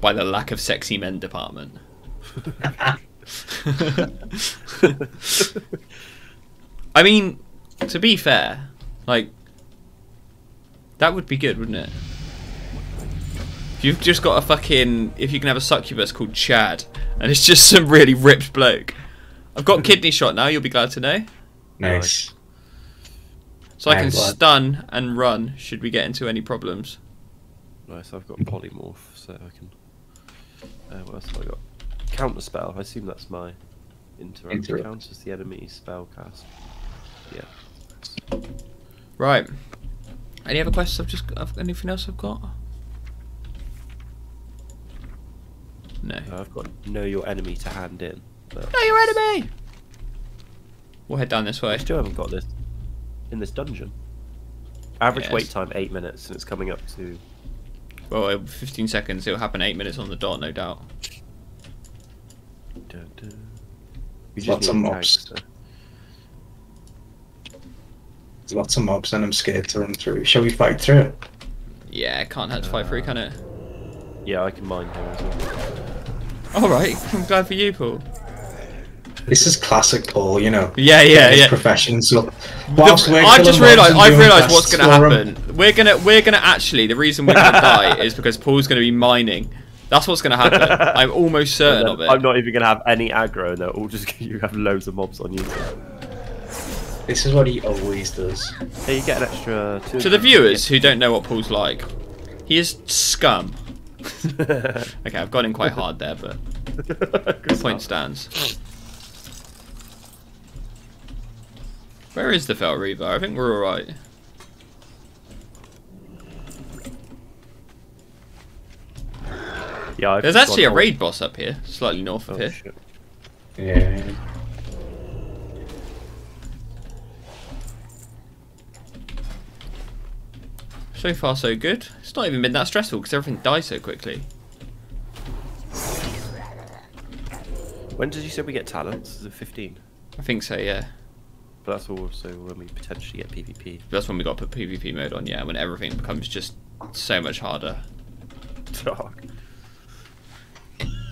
by the lack of sexy men department. I mean, to be fair, like that would be good, wouldn't it? If you've just got a fucking, if you can have a succubus called Chad, and it's just some really ripped bloke. I've got kidney shot now. You'll be glad to know. nice. So I can glad. stun and run. Should we get into any problems? Nice, I've got polymorph, so I can. Uh, what else have I got? Counter spell. I assume that's my interrupt. Interrupt. Counters the enemy spell cast. Yeah. Right. Any other questions? I've just. I've, anything else I've got? No. Uh, I've got know your enemy to hand in. But No, your enemy. We'll head down this way. I still haven't got this in this dungeon. Average Yes. wait time eight minutes, and it's coming up to. Well, uh, 15 seconds. It'll happen eight minutes on the dot, no doubt. Dun, dun. We Lots of need mobs. tanks, There's lots of mobs, and I'm scared to run through. Shall we fight through? Yeah, it can't hurt to fight through, can it? Yeah, I can mine here as well. All right. I'm glad for you, Paul. This is classic Paul, you know. Yeah, yeah, his yeah. Professions. Look, The- whilst we're I've just realised. I've realised what's going to for 'em, happen. We're gonna. We're gonna actually. The reason we're gonna die is because Paul's going to be mining. That's what's going to happen. I'm almost certain of it. I'm not even gonna have any aggro, and they're all just you have loads of mobs on you. This is what he always does. Hey, you get an extra. Two To the viewers who don't know what Paul's like, he is scum. Okay, I've got him quite hard there, but the point stands. Where is the Fel Reaver? I think we're alright. Yeah, I've There's actually a gone raid boss up here, slightly north Oh, of here. shit. Yeah. So far, so good. It's not even been that stressful because everything dies so quickly. When did you say we get talents? Is it 15? I think so, yeah. But that's also when we potentially get PvP. That's when we got to put PvP mode on, yeah, when everything becomes just so much harder. Dark.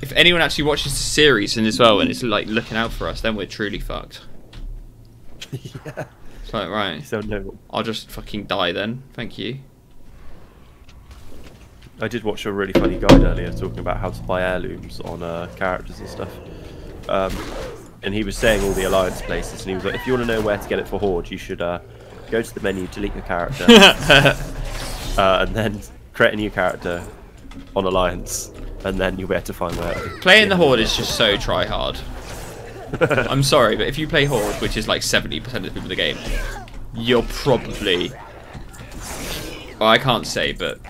If anyone actually watches the series and as well and is like looking out for us, then we're truly fucked. yeah. It's like, right, So no. I'll just fucking die then. Thank you. I did watch a really funny guide earlier talking about how to buy heirlooms on uh, characters and stuff. Um, and he was saying all the alliance places, and he was like, if you want to know where to get it for Horde, you should uh, go to the menu, delete your character, uh, and then create a new character on alliance, and then you'll be able to find where. Playing the Horde is just so try hard. I'm sorry, but if you play Horde, which is like 70% of the people in the game, you're probably. Well, I can't say, but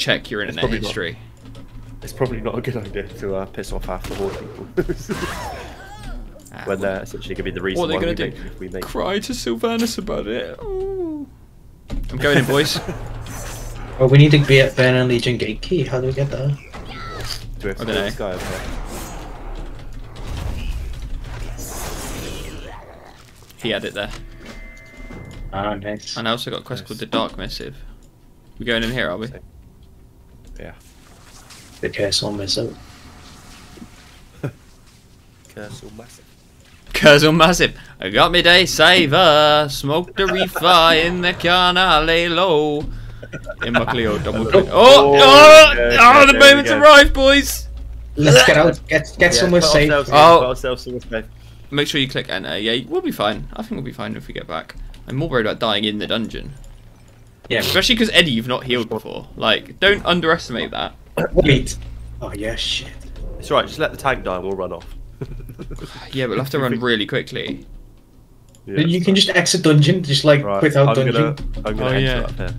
check your internet probably not. history. It's probably not a good idea to uh, piss off half the Horde people. Ah, when they're essentially going to be the reason what are they why gonna we do? make, we make Cry to Sylvanas about it. Ooh. I'm going in, boys. Oh, we need to be at Burning Legion Gate Key. How do we get there? Do we have to I dunno. this guy over here? He had it there. Ah, nice. And I also got a quest Nice. called the Dark Missive. We going in here, are we? Same. Yeah. The curse will miss out. Curse all massive. Casual massive. I got me day saver. Smoked the reefer in the can I lay low. In my Clio double oh, click. Oh, Oh, oh, okay, oh, the okay, moment's arrived, boys. Let's get out. Get get somewhere safe. Oh. Oh, somewhere safe. Make sure you click enter. Yeah, we'll be fine. I think we'll be fine if we get back. I'm more worried about dying in the dungeon. Yeah. Especially because Eddie, you've not healed before. Like, don't underestimate that. Wait. Oh yeah, shit. It's right. Just let the tank die and we'll run off. Yeah, but we'll have to run really quickly. Yeah, you can fine. just exit dungeon, just like Right, quit out I'm dungeon. gonna, I'm gonna Oh, yeah. up here.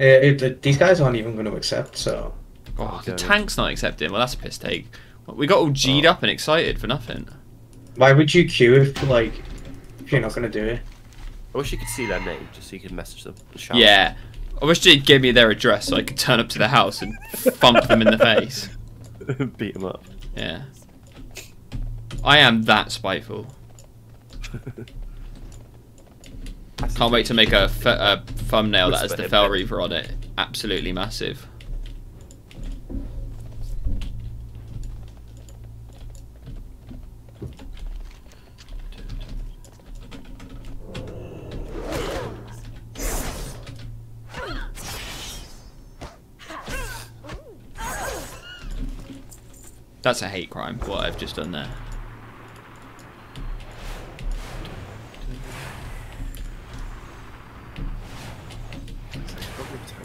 Uh, it, it- these guys aren't even going to accept. So Oh, the tank's not accepting. Well, that's a piss take. We got all G'd Oh. up and excited for nothing. why would you queue if like if you're not going to do it? I wish you could see their name, just so you could message them. Yeah. I wish they'd give me their address so I could turn up to the house and thump them in the face. Beat them up. Yeah. I am that spiteful. Can't wait to make a, a thumbnail that has the Fel. Reaver on it. Absolutely massive. That's a hate crime, what I've just done there.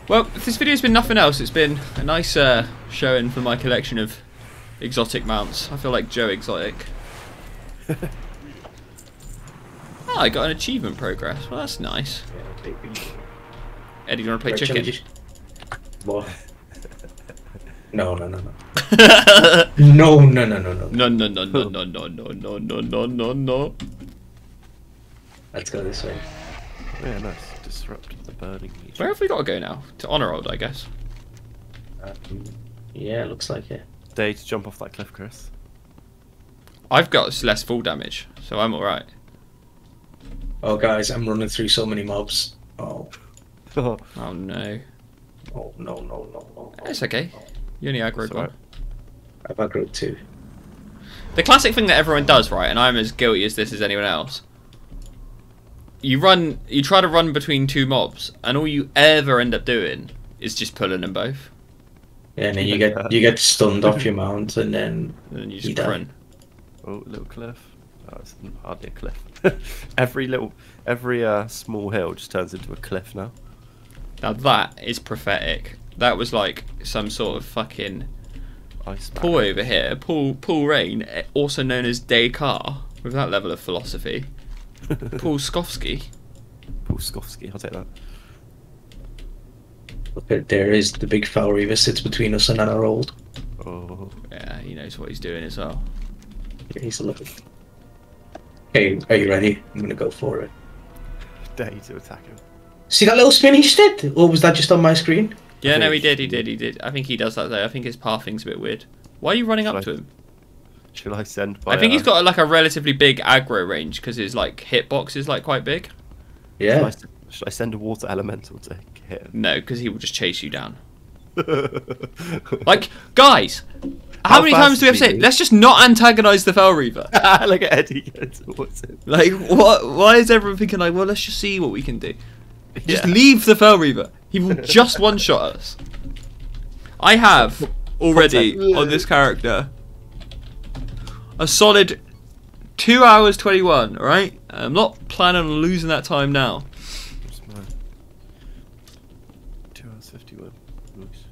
Well, if this video's been nothing else, it's been a nice uh, showing for my collection of exotic mounts. I feel like Joe Exotic. oh, I got an achievement progress. Well, that's nice. Eddie, you want to play Right, shall we chicken? What? No, no, no, no. No, no, no, no, no. no, no, no, no, no, no, no, no, no, no, no, no. Let's go this way. Yeah, nice. Disrupt the burning heat. Where have we got to go now? To Honored, I guess. Um, yeah, looks like it. Day to jump off that cliff, Chris. I've got less full damage, so I'm alright. Oh, guys, I'm running through so many mobs. Oh, oh, Oh no. oh, no, no, no, no. no, It's okay. no. You only aggroed It's one. alright. I've aggroed two. The classic thing that everyone does, right, and I'm as guilty as this as anyone else. You run, you try to run between two mobs, and all you ever end up doing is just pulling them both, Yeah, and then you get you get stunned off your mount, and then and then you You just die. run. oh, little cliff. Oh, it's hardly a cliff. every little, every uh, small hill just turns into a cliff now. Now that is prophetic. That was like some sort of fucking Ice. Paul over here, Paul Paul Rain, eh, also known as Descartes, with that level of philosophy. Paul Skofsky. Paul Skofsky. I'll take that. look at there is the big Fel Reaver sits between us and our old. Oh, Yeah, he knows what he's doing as well. Yeah, he's a little. Okay, are you ready? I'm gonna go for it. Dare you to attack him. See that little spin he just did? Or was that just on my screen? Yeah, no, he did, he did, he did. I think he does that though. I think his pathing's a bit weird. Why are you running up Shall to him? Shall I send? I think my, he's got like a relatively big aggro range because his like hitbox is like quite big. Shall I, Yeah. should I send a water elemental to hit him? No, because he will just chase you down. Like, guys, how, How many times do we have to say? Let's just not antagonize the Fel Reaver. Look at Eddie going towards him. Like, what? Why is everyone thinking like, well, let's just see what we can do? Just Yeah. leave the Fel Reaver. He will just one shot us. I have already on this character a solid two hours twenty one. All right, I'm not planning on losing that time now. What's mine? Two hours fifty-one. Nice.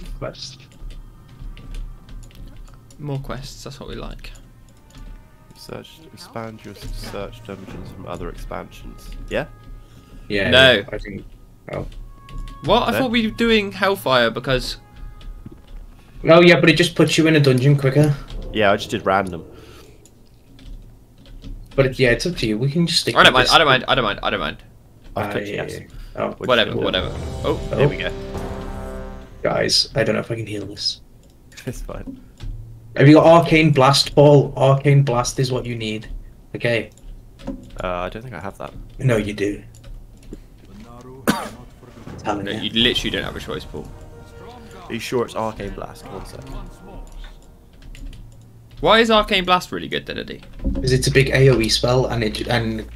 Quest. More quests. That's what we like. Search, expand your search dungeons from other expansions. Yeah. Yeah. No. I think. Oh. What? I No? thought we were doing Hellfire because No, yeah, but it just puts you in a dungeon quicker. Yeah, I just did random. But it, yeah, it's up to you. We can just stick. I don't mind. this. I don't mind. I don't mind. I don't mind. I've Ah, clicked yeah, yes. yeah. Oh, Which- Whatever. Cool. Whatever. Oh, There we go. guys, I don't know if I can heal this. it's fine. Have you got Arcane Blast, Paul? Arcane Blast is what you need. Okay. Uh, I don't think I have that. No, you do. Telling no, you. you literally don't have a choice, Paul. Are you sure it's Arcane Blast? One sec. Why is Arcane Blast really good, then, Eddie? Because it's a big AOE spell, and it and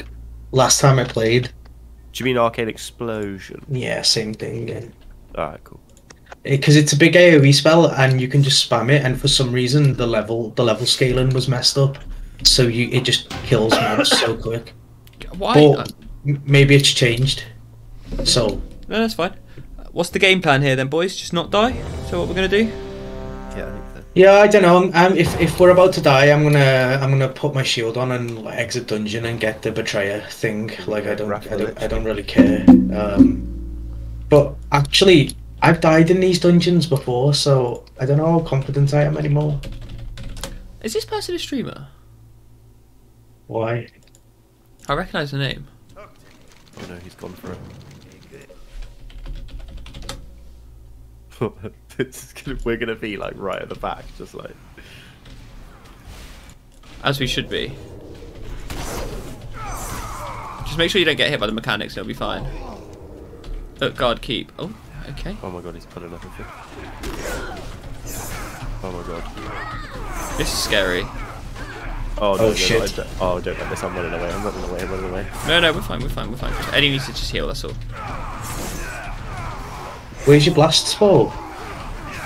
last time I played, Do you mean Arcane Explosion? yeah, same thing. Alright, cool. Because it's a big AOE spell and you can just spam it. And for some reason, the level the level scaling was messed up, so you it just kills mobs so quick. Why? But maybe it's changed. So no, that's fine. What's the game plan here then, boys? Just not die? So what we're gonna do? Yeah, I so. yeah, I don't know. Um, if if we're about to die, I'm gonna I'm gonna put my shield on and like, exit dungeon and get the betrayer thing. Like I don't I don't I don't really care. Um, but actually, I've died in these dungeons before, so I don't know how confident I am anymore. Is this person a streamer? Why? I recognise the name. Oh no, he's gone for it. this is gonna, we're gonna be like right at the back, just like. As we should be. Just make sure you don't get hit by the mechanics, it'll be fine. Oh, Look, guard keep. Oh, okay. Oh my god, he's pulling everything. Oh my god. This is scary. Oh, no, Oh, no, shit. No, I oh, don't let this. I'm running away. I'm running away. I'm running away. No, no, we're fine, we're fine, we're fine. Just, Eddie needs to just heal, that's all. Where's your blast spell?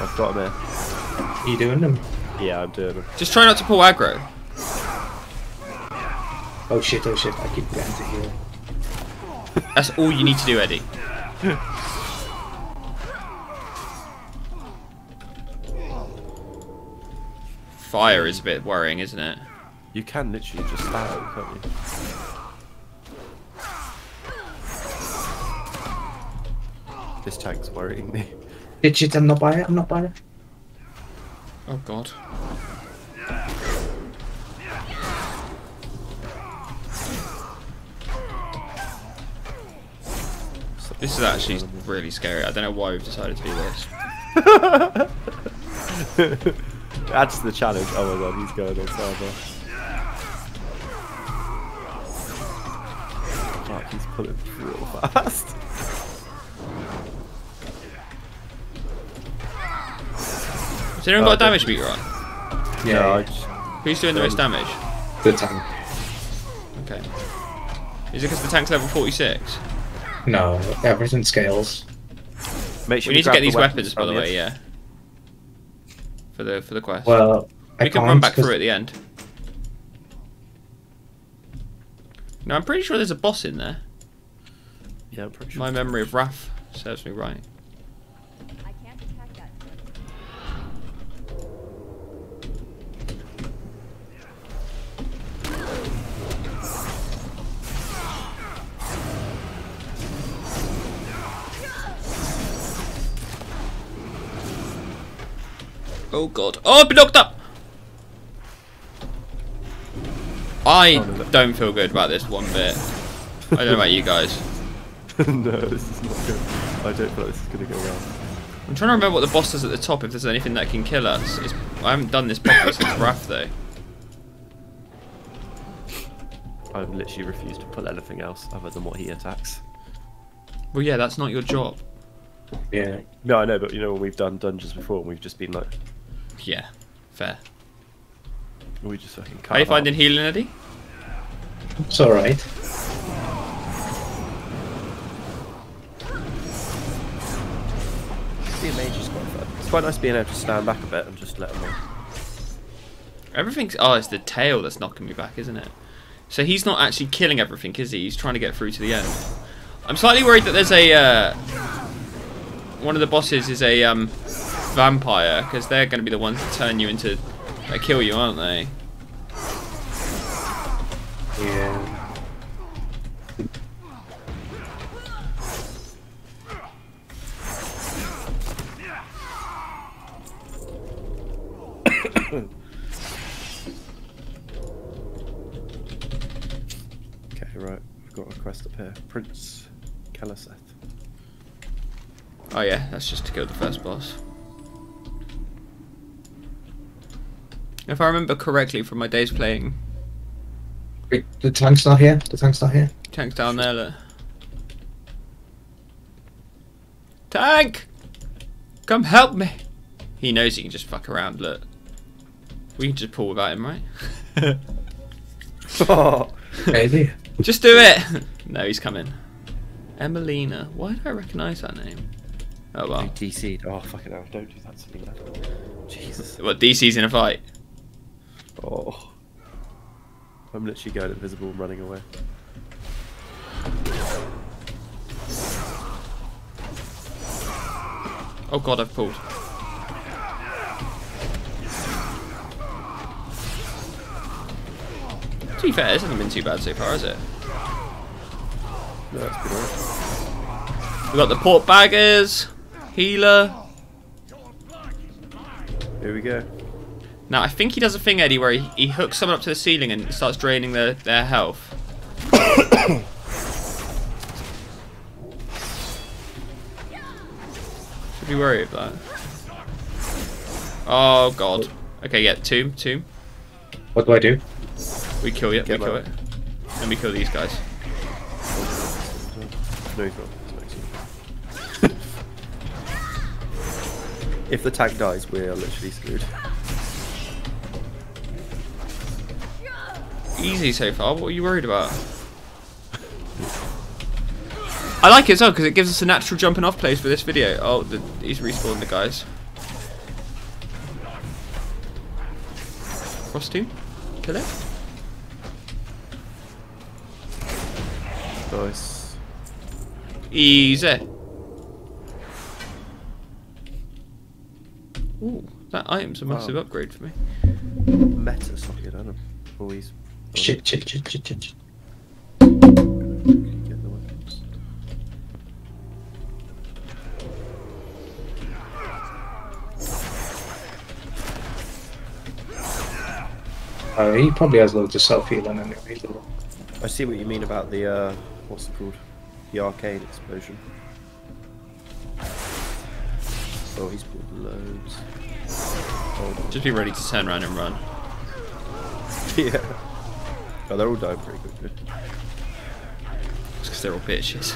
I've got him here. Are you doing them? Yeah, I'm doing him. Just try not to pull aggro. Oh shit! Oh shit! I keep getting to heal. That's all you need to do, Eddie. Fire is a bit worrying, isn't it? You can literally just stab him, can't you? This tank's worrying me. Digit, I'm not buying it. I'm not buying it. Oh god. This is actually really scary. I don't know why we've decided to do this. Adds to the challenge. Oh my god, he's going on server. Oh, Fuck, he's pulling real fast. Has anyone got a Oh, damage meter on? no, I just, Who's doing the most damage? The tank. Okay. Is it because the tank's level 46? No, everything scales. make sure We you need to grab get these the weapons, by the way, yeah. For the for the quest. Well, I we can can't run back 'cause- through at the end. No, I'm pretty sure there's a boss in there. Yeah, I'm pretty sure. My memory of Wrath serves me right. Oh god. Oh, I've been knocked up! I Oh, no, no. don't feel good about this one bit. I don't know about you guys. no, this is not good. I don't feel like this is gonna go well. I'm trying to remember what the boss does at the top, if there's anything that can kill us. It's, I haven't done this properly since Wrath, though. I've literally refuse to pull anything else other than what he attacks. Well, yeah, that's not your job. Yeah. No, I know, but you know when we've done dungeons before, and we've just been like, Yeah, fair. we just fucking cut. How you out. finding healing, Eddie? It's alright. Being mage quite fun. It's quite nice being able to stand back a bit and just let them in. Everything's. Oh, it's the tail that's knocking me back, isn't it? So he's not actually killing everything, is he? He's trying to get through to the end. I'm slightly worried that there's a. Uh, one of the bosses is a um, vampire, because they're going to be the ones that turn you into. They kill you, aren't they? Yeah. Okay, right. We've got a quest up here. Prince Keleseth. Oh yeah, that's just to kill the first boss. If I remember correctly from my days playing, Wait, the tank's not here. The tank's not here. tank's down there. Look. Tank, come help me. He knows he can just fuck around. Look, we can just pull without him, right? oh, Maybe. just do it. no, he's coming. Emelina. Why do I recognise that name? Oh well. DC'd. Oh fucking hell! Don't do that to me, man. Jesus. What DC's in a fight? Oh. I'm literally going invisible and running away. Oh god, I've pulled. To be fair, this hasn't been too bad so far, has it? No, been alright. We've got the port baggers, healer. Here we go. Now, I think he does a thing, Eddie, where he, he hooks someone up to the ceiling and starts draining their, their health. Should be worried about that. Oh, God. Okay, yeah, tomb, tomb. What do I do? We kill it, we Get kill it. And we kill these guys. No. He's not. if the tank dies, we are literally screwed. Easy so far, what are you worried about? I like it as well because it gives us a natural jumping off place for this video. Oh, the, he's respawned the guys. Cross team? Kill it? Nice. Easy. Ooh, that item's a massive Wow. upgrade for me. Meta socket, Adam. Always. Shit, shit, shit, shit, shit. shit. Get the weapons. Uh, he probably has loads of self healing anyway. though. I see what you mean about the uh, what's it called? The arcade explosion. Oh, he's pulled loads. Oh, Just be ready to turn around and run. yeah. Oh, they're all dying pretty quickly. because they're all bitches.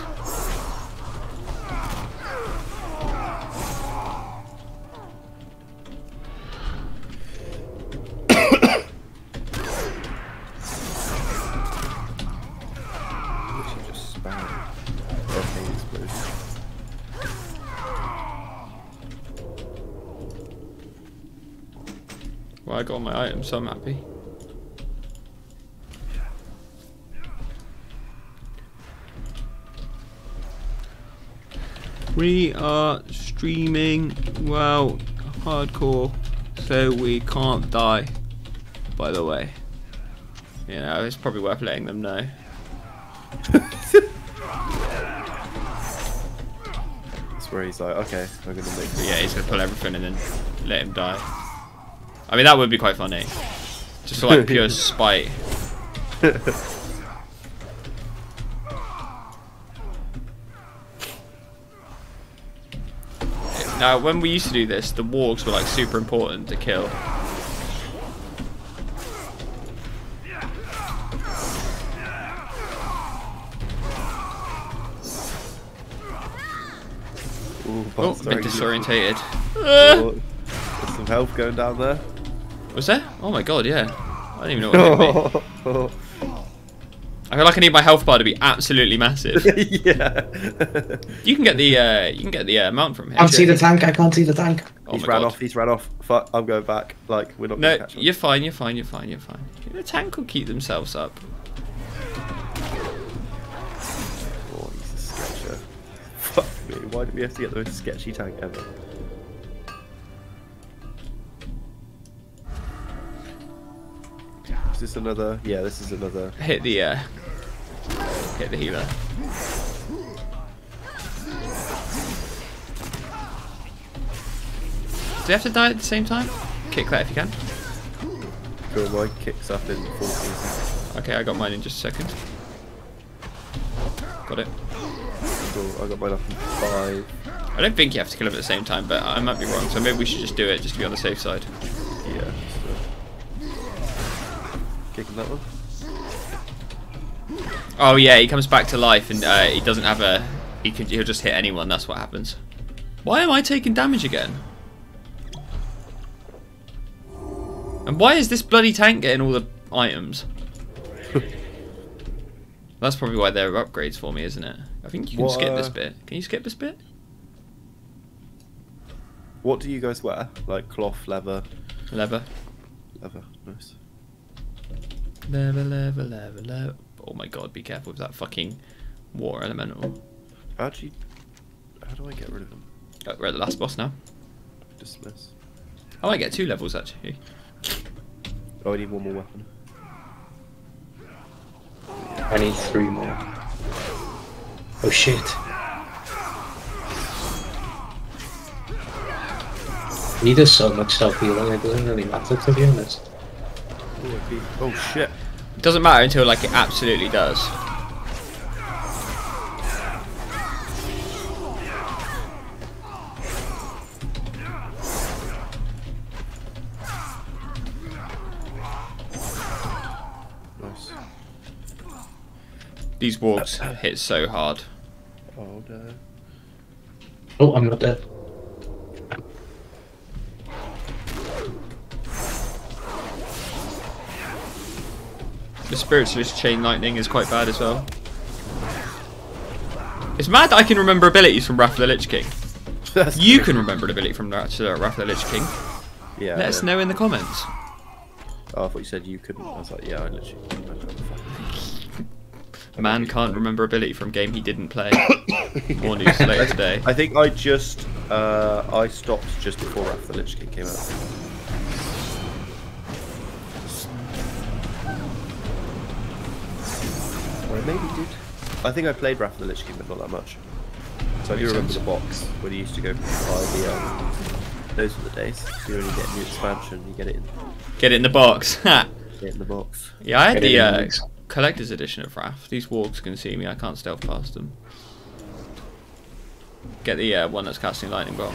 Literally just spam. Arcane explosion. Well, I got my items, so I'm happy. We are streaming, well, hardcore, so we can't die, by the way. You know, it's probably worth letting them know. That's where he's like, okay, I'm gonna make. Yeah, he's gonna pull everything and then let him die. I mean, that would be quite funny. Just for like pure spite. Now, when we used to do this, the wargs were like super important to kill. Ooh, Oh, a bit disorientated. There's some health going down there. Was there? Oh my god, yeah. I don't even know what hit me. I feel like I need my health bar to be absolutely massive. yeah. You can get the uh, you can get the uh, mount from here. I can't see the tank. I can't see the tank. Oh he's my ran God. off. He's ran off. Fuck, I'm going back. Like we're not No, gonna catch him. you're fine, you're fine, you're fine, you're fine. The tank will keep themselves up. Oh, he's a sketcher. Fuck me. Why do we have to get the most sketchy tank ever? This is another? Yeah, this is another. Hit the uh, hit the healer. Do they have to die at the same time? Kick that if you can. Cool, my kicks up in 40s. Okay, I got mine in just a second. Got it. Cool, I got mine up in 5. I don't think you have to kill them at the same time, but I might be wrong. So maybe we should just do it just to be on the safe side. Yeah. So. Kicking that one? Oh yeah, he comes back to life and uh, he doesn't have a. He can. He'll just hit anyone. That's what happens. Why am I taking damage again? And why is this bloody tank getting all the items? That's probably why there are upgrades for me, isn't it? I think you can What, skip this uh, bit. Can you skip this bit? What do you guys wear? Like cloth, leather, Leather. leather. Nice. Leather, leather, leather, leather. Oh my god, be careful with that fucking water elemental. How do you? How do I get rid of them? Oh, we're at the last boss now. Dismiss. I might get two levels actually. Oh, I need one more weapon. I need three more. Oh shit. He does so much self healing, it doesn't really matter to be honest. Oh, I keep- shit! It doesn't matter until like it absolutely does. Nice. These wargs hit so hard. Oh no. Oh, I'm not dead. The spiritualist chain lightning is quite bad as well. It's mad that I can remember abilities from Wrath of the Lich King. That's You can remember an ability from Wrath uh, of the Lich King. Yeah. Let us know in the comments. Oh, I thought you said you couldn't. I was like, yeah, I literally. I don't know. Man can't remember ability from game he didn't play. More news later today. I think I just uh, I stopped just before Wrath of the Lich King came out. Or I maybe did. I think I played Wrath of the Lich King, but not that much. So I do Makes remember sense. the box when you used to go buy the. Um, those were the days. You only get a new expansion, you get it in, Get it in the box. Get it in the box. yeah, I had Get the in the uh, collector's edition of Wrath. These wargs can see me. I can't stealth past them. Get the uh, one that's casting lightning bolt.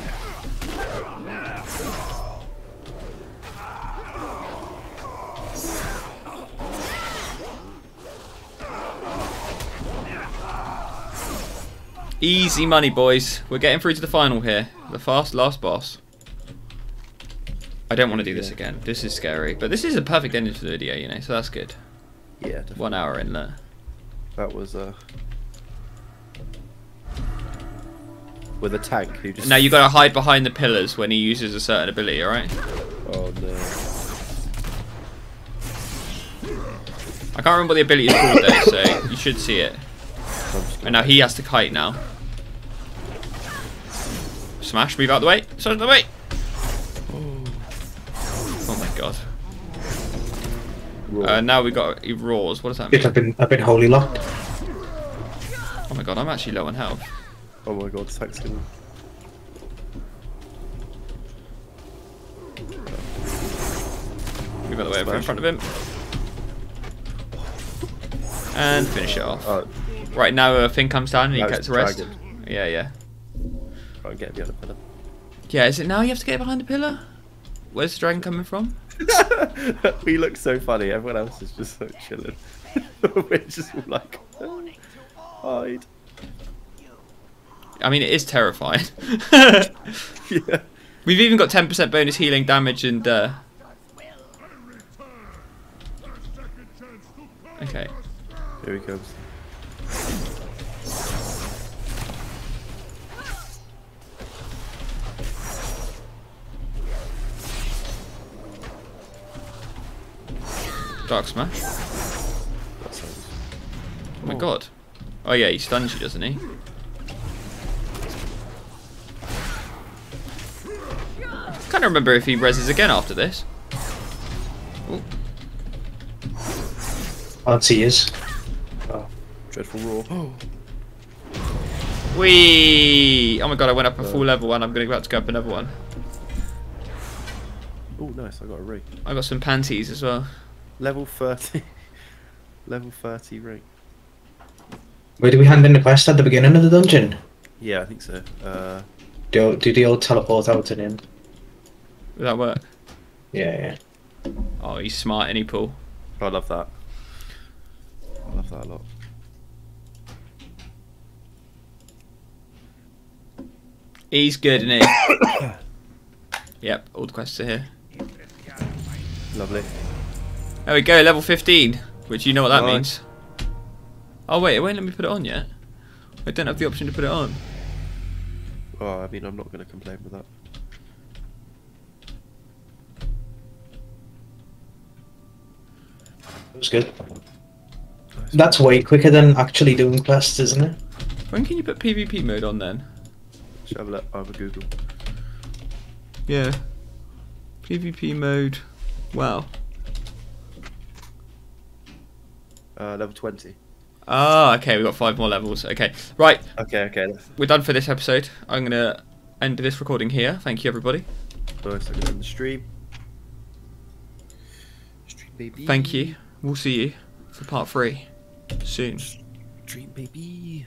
Easy money, boys. We're getting through to the final here. The fast last boss. I don't want to do this again. This is scary. But this is a perfect ending to the video, you know, so that's good. Yeah, definitely. One hour in there. that was uh. With a tank who just. Now you gotta hide behind the pillars when he uses a certain ability, alright? Oh no. I can't remember what the ability is called though, so you should see it. And now he has to kite now. Smash, move out the way. So out of the way. Oh my god. gonna Uh, now we got he roars. What does that Shit, mean? I've been I've been holy locked. Oh my god, I'm actually low on health. Oh my god, tank's gonna. Move out the way over in front of him. And finish it off. Oh, Right now, a thing comes down and he gets the rest. dragon. Yeah, yeah. Try and get behind the pillar. Yeah, is it now you have to get behind the pillar? Where's the dragon coming from? we look so funny. Everyone else is just like chilling. We're just all like hide. I mean, it is terrifying. Yeah. We've even got 10% bonus healing damage and. Uh... Okay. Here he comes. Dark Smash. That sounds. Oh my god. Oh yeah, he stuns you, doesn't he? Can't remember if he reses again after this. Ooh. Odds he is. Oh, Dreadful roar. Whee! Oh my god, I went up a full level and I'm going to about to go up another one. Oh, nice. I got a ring. I got some panties as well. Level 30. Level 30 ring. Where do we hand in the quest at the beginning of the dungeon? Yeah, I think so. Uh, Do do the old teleport out and in? Will that work? Yeah, yeah. Oh, he's smart, any Paul? I love that. I love that a lot. He's good, isn't he? yep, all the quests are here. Lovely. There we go, level 15. Which you know what that means. Oh wait, it won't let me put it on yet. I don't have the option to put it on. Oh, I mean, I'm not going to complain with that. That's good. That's way quicker than actually doing quests, isn't it? When can you put PvP mode on then? Should have a look. I have a Google. Yeah. PvP mode. Wow. Uh, level 20. Ah, okay, we've got five more levels. Okay, right, Okay, okay. we're done for this episode. I'm going to end this recording here. Thank you, everybody. Nice, I can end the stream. Stream baby. Thank you. We'll see you for part three soon. Stream baby.